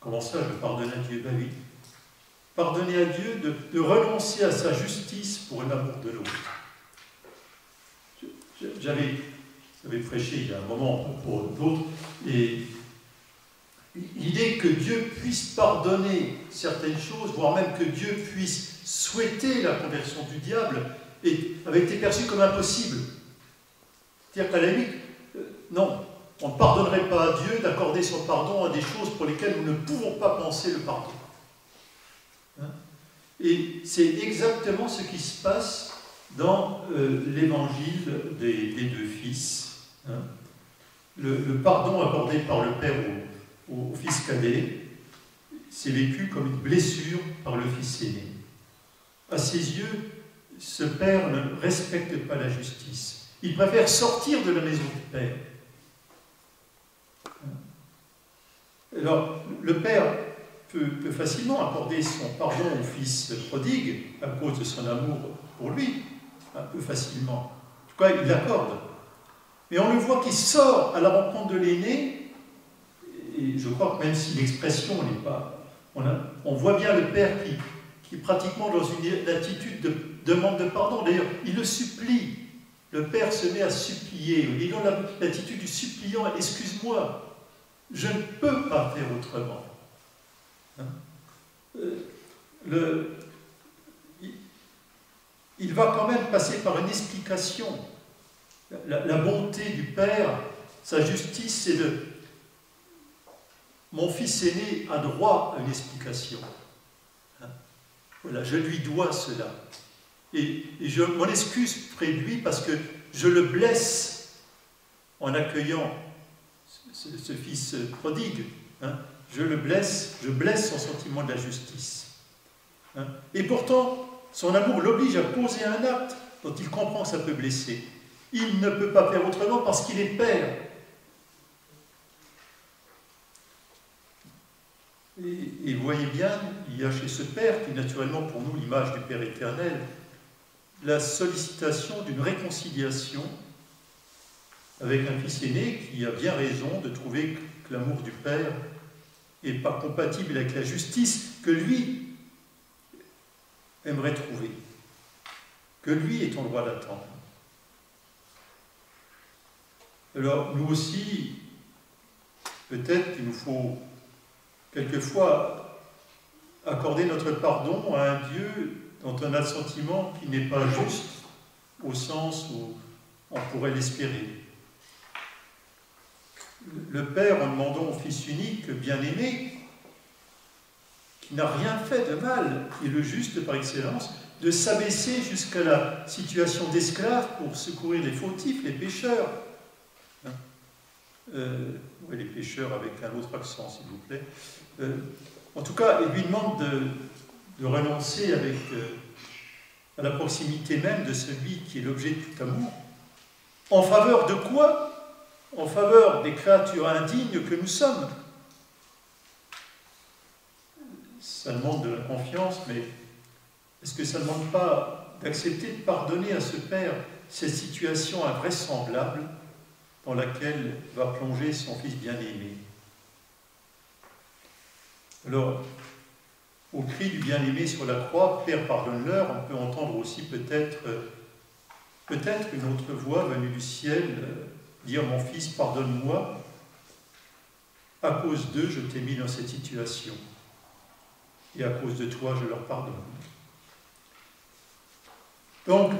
Comment ça, je pardonne à Dieu? Ben oui, Pardonner à Dieu de, renoncer à sa justice pour l'amour de l'autre. J'avais, prêché il y a un moment pour d'autres, et l'idée que Dieu puisse pardonner certaines choses, voire même que Dieu puisse souhaiter la conversion du diable, avait été perçue comme impossible. C'est-à-dire qu'à la limite, euh, non, on ne pardonnerait pas à Dieu d'accorder son pardon à des choses pour lesquelles nous ne pouvons pas penser le pardon. Et c'est exactement ce qui se passe dans euh, l'évangile des, deux fils. Hein. Le, pardon accordé par le Père au, fils cadet, c'est vécu comme une blessure par le fils aîné. À ses yeux, ce Père ne respecte pas la justice. Il préfère sortir de la maison du Père. Alors, le Père peut, facilement accorder son pardon au fils prodigue à cause de son amour pour lui, un peu facilement. En tout cas, il l'accorde. Mais on le voit qui sort à la rencontre de l'aîné, et je crois que même si l'expression n'est pas... On, on, voit bien le père qui, qui pratiquement dans une attitude de demande de pardon, d'ailleurs, il le supplie. Le père se met à supplier. Il dans l'attitude du suppliant, excuse-moi, je ne peux pas faire autrement. Hein? Euh, il va quand même passer par une explication. La, bonté du Père, sa justice, c'est de... Mon fils aîné a droit à une explication. Hein? Voilà, je lui dois cela. Et, je m'en excuse près de lui parce que je le blesse en accueillant ce, fils prodigue. Hein? je le blesse, je blesse son sentiment de la justice. Hein. Et pourtant, son amour l'oblige à poser un acte dont il comprend que ça peut blesser. Il ne peut pas faire autrement parce qu'il est père. Et, vous voyez bien, il y a chez ce Père, qui naturellement pour nous l'image du Père éternel, la sollicitation d'une réconciliation avec un fils aîné qui a bien raison de trouver que l'amour du Père n'est pas compatible avec la justice que lui aimerait trouver, que lui est en droit d'attendre. Alors nous aussi, peut-être qu'il nous faut quelquefois accorder notre pardon à un Dieu dont on a le sentiment qu'il n'est pas juste au sens où on pourrait l'espérer. Le Père, en demandant au Fils unique, bien-aimé, qui n'a rien fait de mal, qui est le juste par excellence, de s'abaisser jusqu'à la situation d'esclave pour secourir les fautifs, les pécheurs. Hein euh, les pécheurs avec un autre accent, s'il vous plaît. Euh, en tout cas, il lui demande de, renoncer avec, euh, à la proximité même de celui qui est l'objet de tout amour. En faveur de quoi? En faveur des créatures indignes que nous sommes. Ça demande de la confiance, mais est-ce que ça ne demande pas d'accepter de pardonner à ce Père cette situation invraisemblable dans laquelle va plonger son Fils bien-aimé? Alors, au cri du bien-aimé sur la croix, Père, pardonne-leur, on peut entendre aussi peut-être peut-être une autre voix venue du ciel euh, dire Mon fils, pardonne-moi, à cause d'eux, je t'ai mis dans cette situation, et à cause de toi, je leur pardonne. Donc,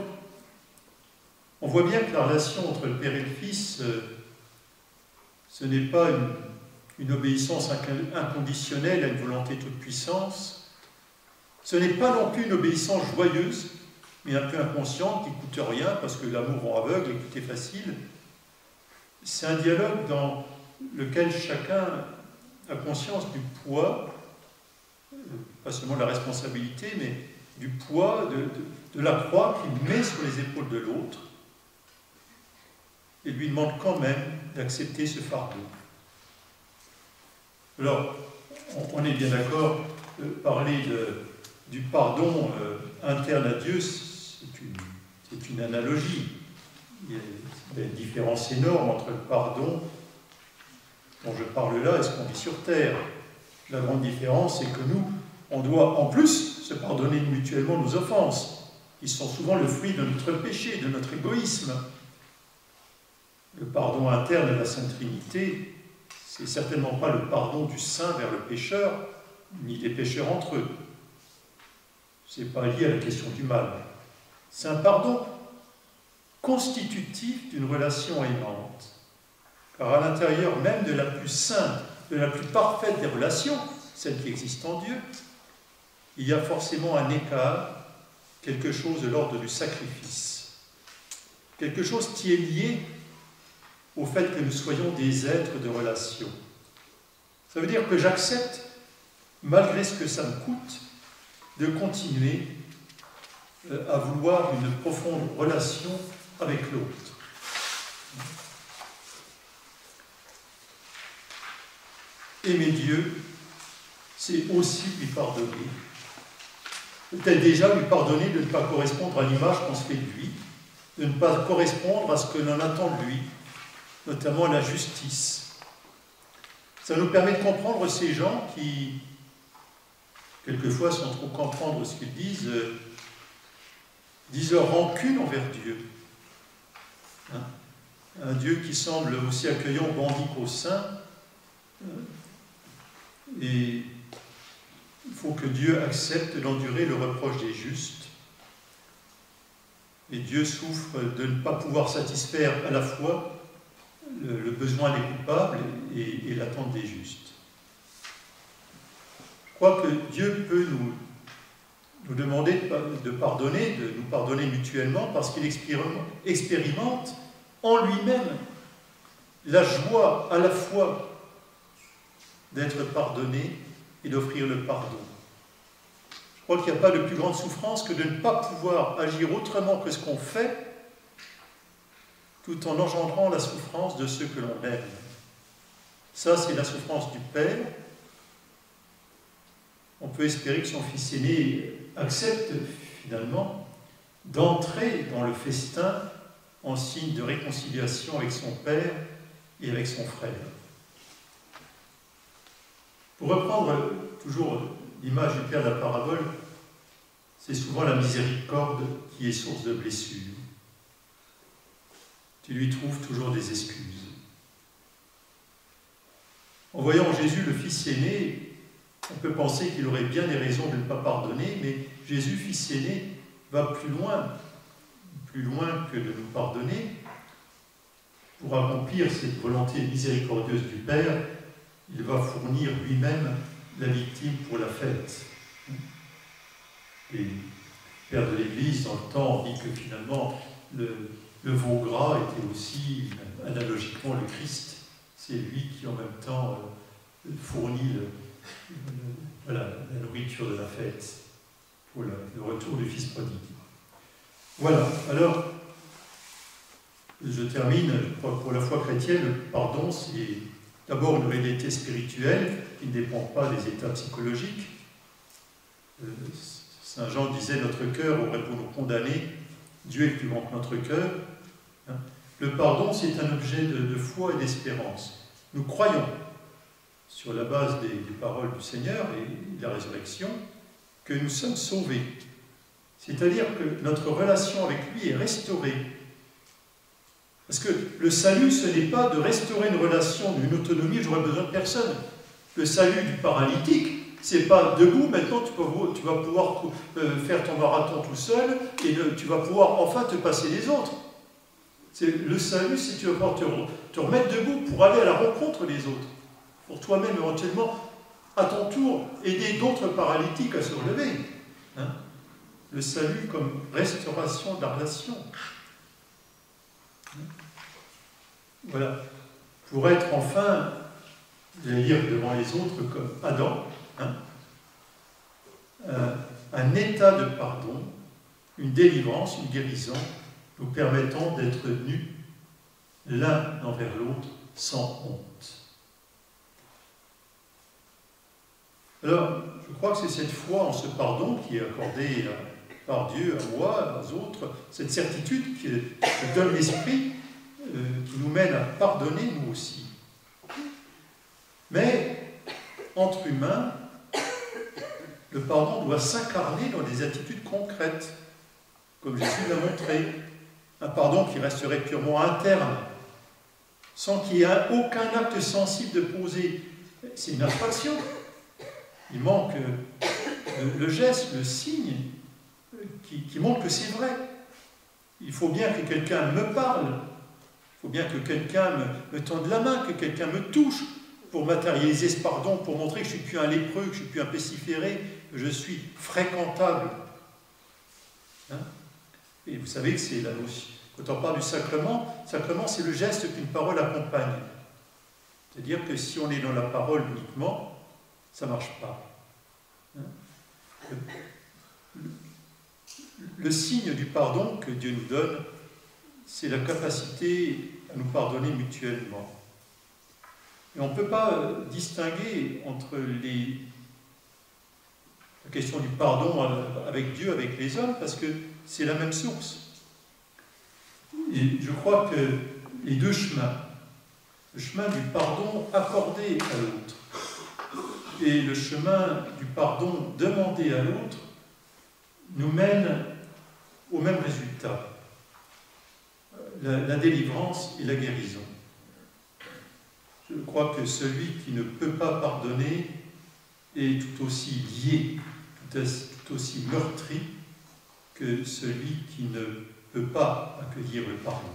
on voit bien que la relation entre le Père et le Fils, euh, ce n'est pas une une obéissance inconditionnelle à une volonté toute puissance. Ce n'est pas non plus une obéissance joyeuse, mais un peu inconsciente, qui ne coûte rien parce que l'amour rend aveugle et tout est facile. C'est un dialogue dans lequel chacun a conscience du poids, pas seulement de la responsabilité, mais du poids de, de la croix qu'il met sur les épaules de l'autre et lui demande quand même d'accepter ce fardeau. Alors, on, est bien d'accord, euh, parler du pardon euh, interne à Dieu, c'est une, une, analogie. Il y a une différence énorme entre le pardon dont je parle là et ce qu'on vit sur Terre. La grande différence, c'est que nous, on doit en plus se pardonner mutuellement nos offenses, qui sont souvent le fruit de notre péché, de notre égoïsme. Le pardon interne à la Sainte Trinité, c'est certainement pas le pardon du saint vers le pécheur, ni des pécheurs entre eux. C'est pas lié à la question du mal. C'est un pardon constitutif d'une relation aimante. Car à l'intérieur même de la plus sainte, de la plus parfaite des relations, celle qui existe en Dieu, il y a forcément un écart, quelque chose de l'ordre du sacrifice. Quelque chose qui est lié au fait que nous soyons des êtres de relation. Ça veut dire que j'accepte, malgré ce que ça me coûte, de continuer euh, à vouloir une profonde relation avec l'autre. Aimer Dieu, c'est aussi lui pardonner. Peut-être déjà lui pardonner de ne pas correspondre à l'image qu'on se fait de lui, de ne pas correspondre à ce que l'on attend de lui, notamment la justice. Ça nous permet de comprendre ces gens qui, quelquefois, sans trop comprendre ce qu'ils disent, euh, disent leur rancune envers Dieu. Hein? Un Dieu qui semble aussi accueillant bandit qu'au sein. Et il faut que Dieu accepte d'endurer le reproche des justes. Et Dieu souffre de ne pas pouvoir satisfaire à la fois le, besoin des coupables et, l'attente des justes. Je crois que Dieu peut nous, nous demander de, pardonner, de nous pardonner mutuellement, parce qu'il expérimente en lui-même la joie à la fois d'être pardonné et d'offrir le pardon. Je crois qu'il n'y a pas de plus grande souffrance que de ne pas pouvoir agir autrement que ce qu'on fait tout en engendrant la souffrance de ceux que l'on aime. Ça, c'est la souffrance du Père, peut espérer que son fils aîné accepte finalement d'entrer dans le festin en signe de réconciliation avec son père et avec son frère. Pour reprendre toujours l'image du père de la parabole, c'est souvent la miséricorde qui est source de blessures. Tu lui trouves toujours des excuses. En voyant Jésus, le fils aîné, on peut penser qu'il aurait bien des raisons de ne pas pardonner, mais Jésus, fils aîné, va plus loin, plus loin que de nous pardonner. Pour accomplir cette volonté miséricordieuse du Père, il va fournir lui-même la victime pour la fête. Et Père de l'Église, dans le temps, dit que finalement, le, le veau gras était aussi analogiquement le Christ. C'est lui qui en même temps euh, fournit la nourriture de la fête pour le, retour du Fils prodigue. Voilà, alors, je termine, pour la foi chrétienne, le pardon, c'est d'abord une réalité spirituelle qui ne dépend pas des états psychologiques. Euh, Saint Jean disait Notre cœur aurait pour nous condamner, Dieu est plus grand que notre cœur. Hein. Le pardon, c'est un objet de, foi et d'espérance. Nous croyons, sur la base des, paroles du Seigneur et de la résurrection, que nous sommes sauvés. C'est-à-dire que notre relation avec lui est restaurée. Parce que le salut, ce n'est pas de restaurer une relation d'une autonomie, j'aurais besoin de personne. Le salut du paralytique, c'est pas debout, maintenant tu, vas pouvoir euh, faire ton marathon tout seul et tu vas pouvoir enfin te passer les autres. Le salut, c'est tu vas pouvoir te, remettre debout pour aller à la rencontre des autres. Pour toi-même, éventuellement, à ton tour, aider d'autres paralytiques à se relever. Hein. Le salut comme restauration de la relation. Voilà. Pour être enfin, j'allais dire devant les autres comme Adam, hein, euh, un état de pardon, une délivrance, une guérison, nous permettant d'être nus l'un envers l'autre sans honte. Alors, je crois que c'est cette foi en ce pardon qui est accordé par Dieu à moi, aux autres, cette certitude qui donne l'esprit euh, qui nous mène à pardonner nous aussi. Mais entre humains, le pardon doit s'incarner dans des attitudes concrètes, comme Jésus l'a montré. Un pardon qui resterait purement interne, sans qu'il y ait aucun acte sensible de poser. C'est une infraction. Il manque le, geste, le signe qui, montre que c'est vrai. Il faut bien que quelqu'un me parle, il faut bien que quelqu'un me, tende la main, que quelqu'un me touche pour matérialiser ce pardon, pour montrer que je ne suis plus un lépreux, que je ne suis plus un pestiféré, que je suis fréquentable. Hein? Et vous savez que c'est la notion. Quand on parle du sacrement, sacrement c'est le geste qu'une parole accompagne. C'est-à-dire que si on est dans la parole uniquement, ça ne marche pas. Hein? Le, signe du pardon que Dieu nous donne, c'est la capacité à nous pardonner mutuellement. Et on ne peut pas euh, distinguer entre les, la question du pardon avec Dieu, avec les hommes, parce que c'est la même source. Et je crois que les deux chemins, le chemin du pardon accordé à l'autre, et le chemin du pardon demandé à l'autre nous mène au même résultat, la, délivrance et la guérison. Je crois que celui qui ne peut pas pardonner est tout aussi lié, tout aussi meurtri que celui qui ne peut pas accueillir le pardon.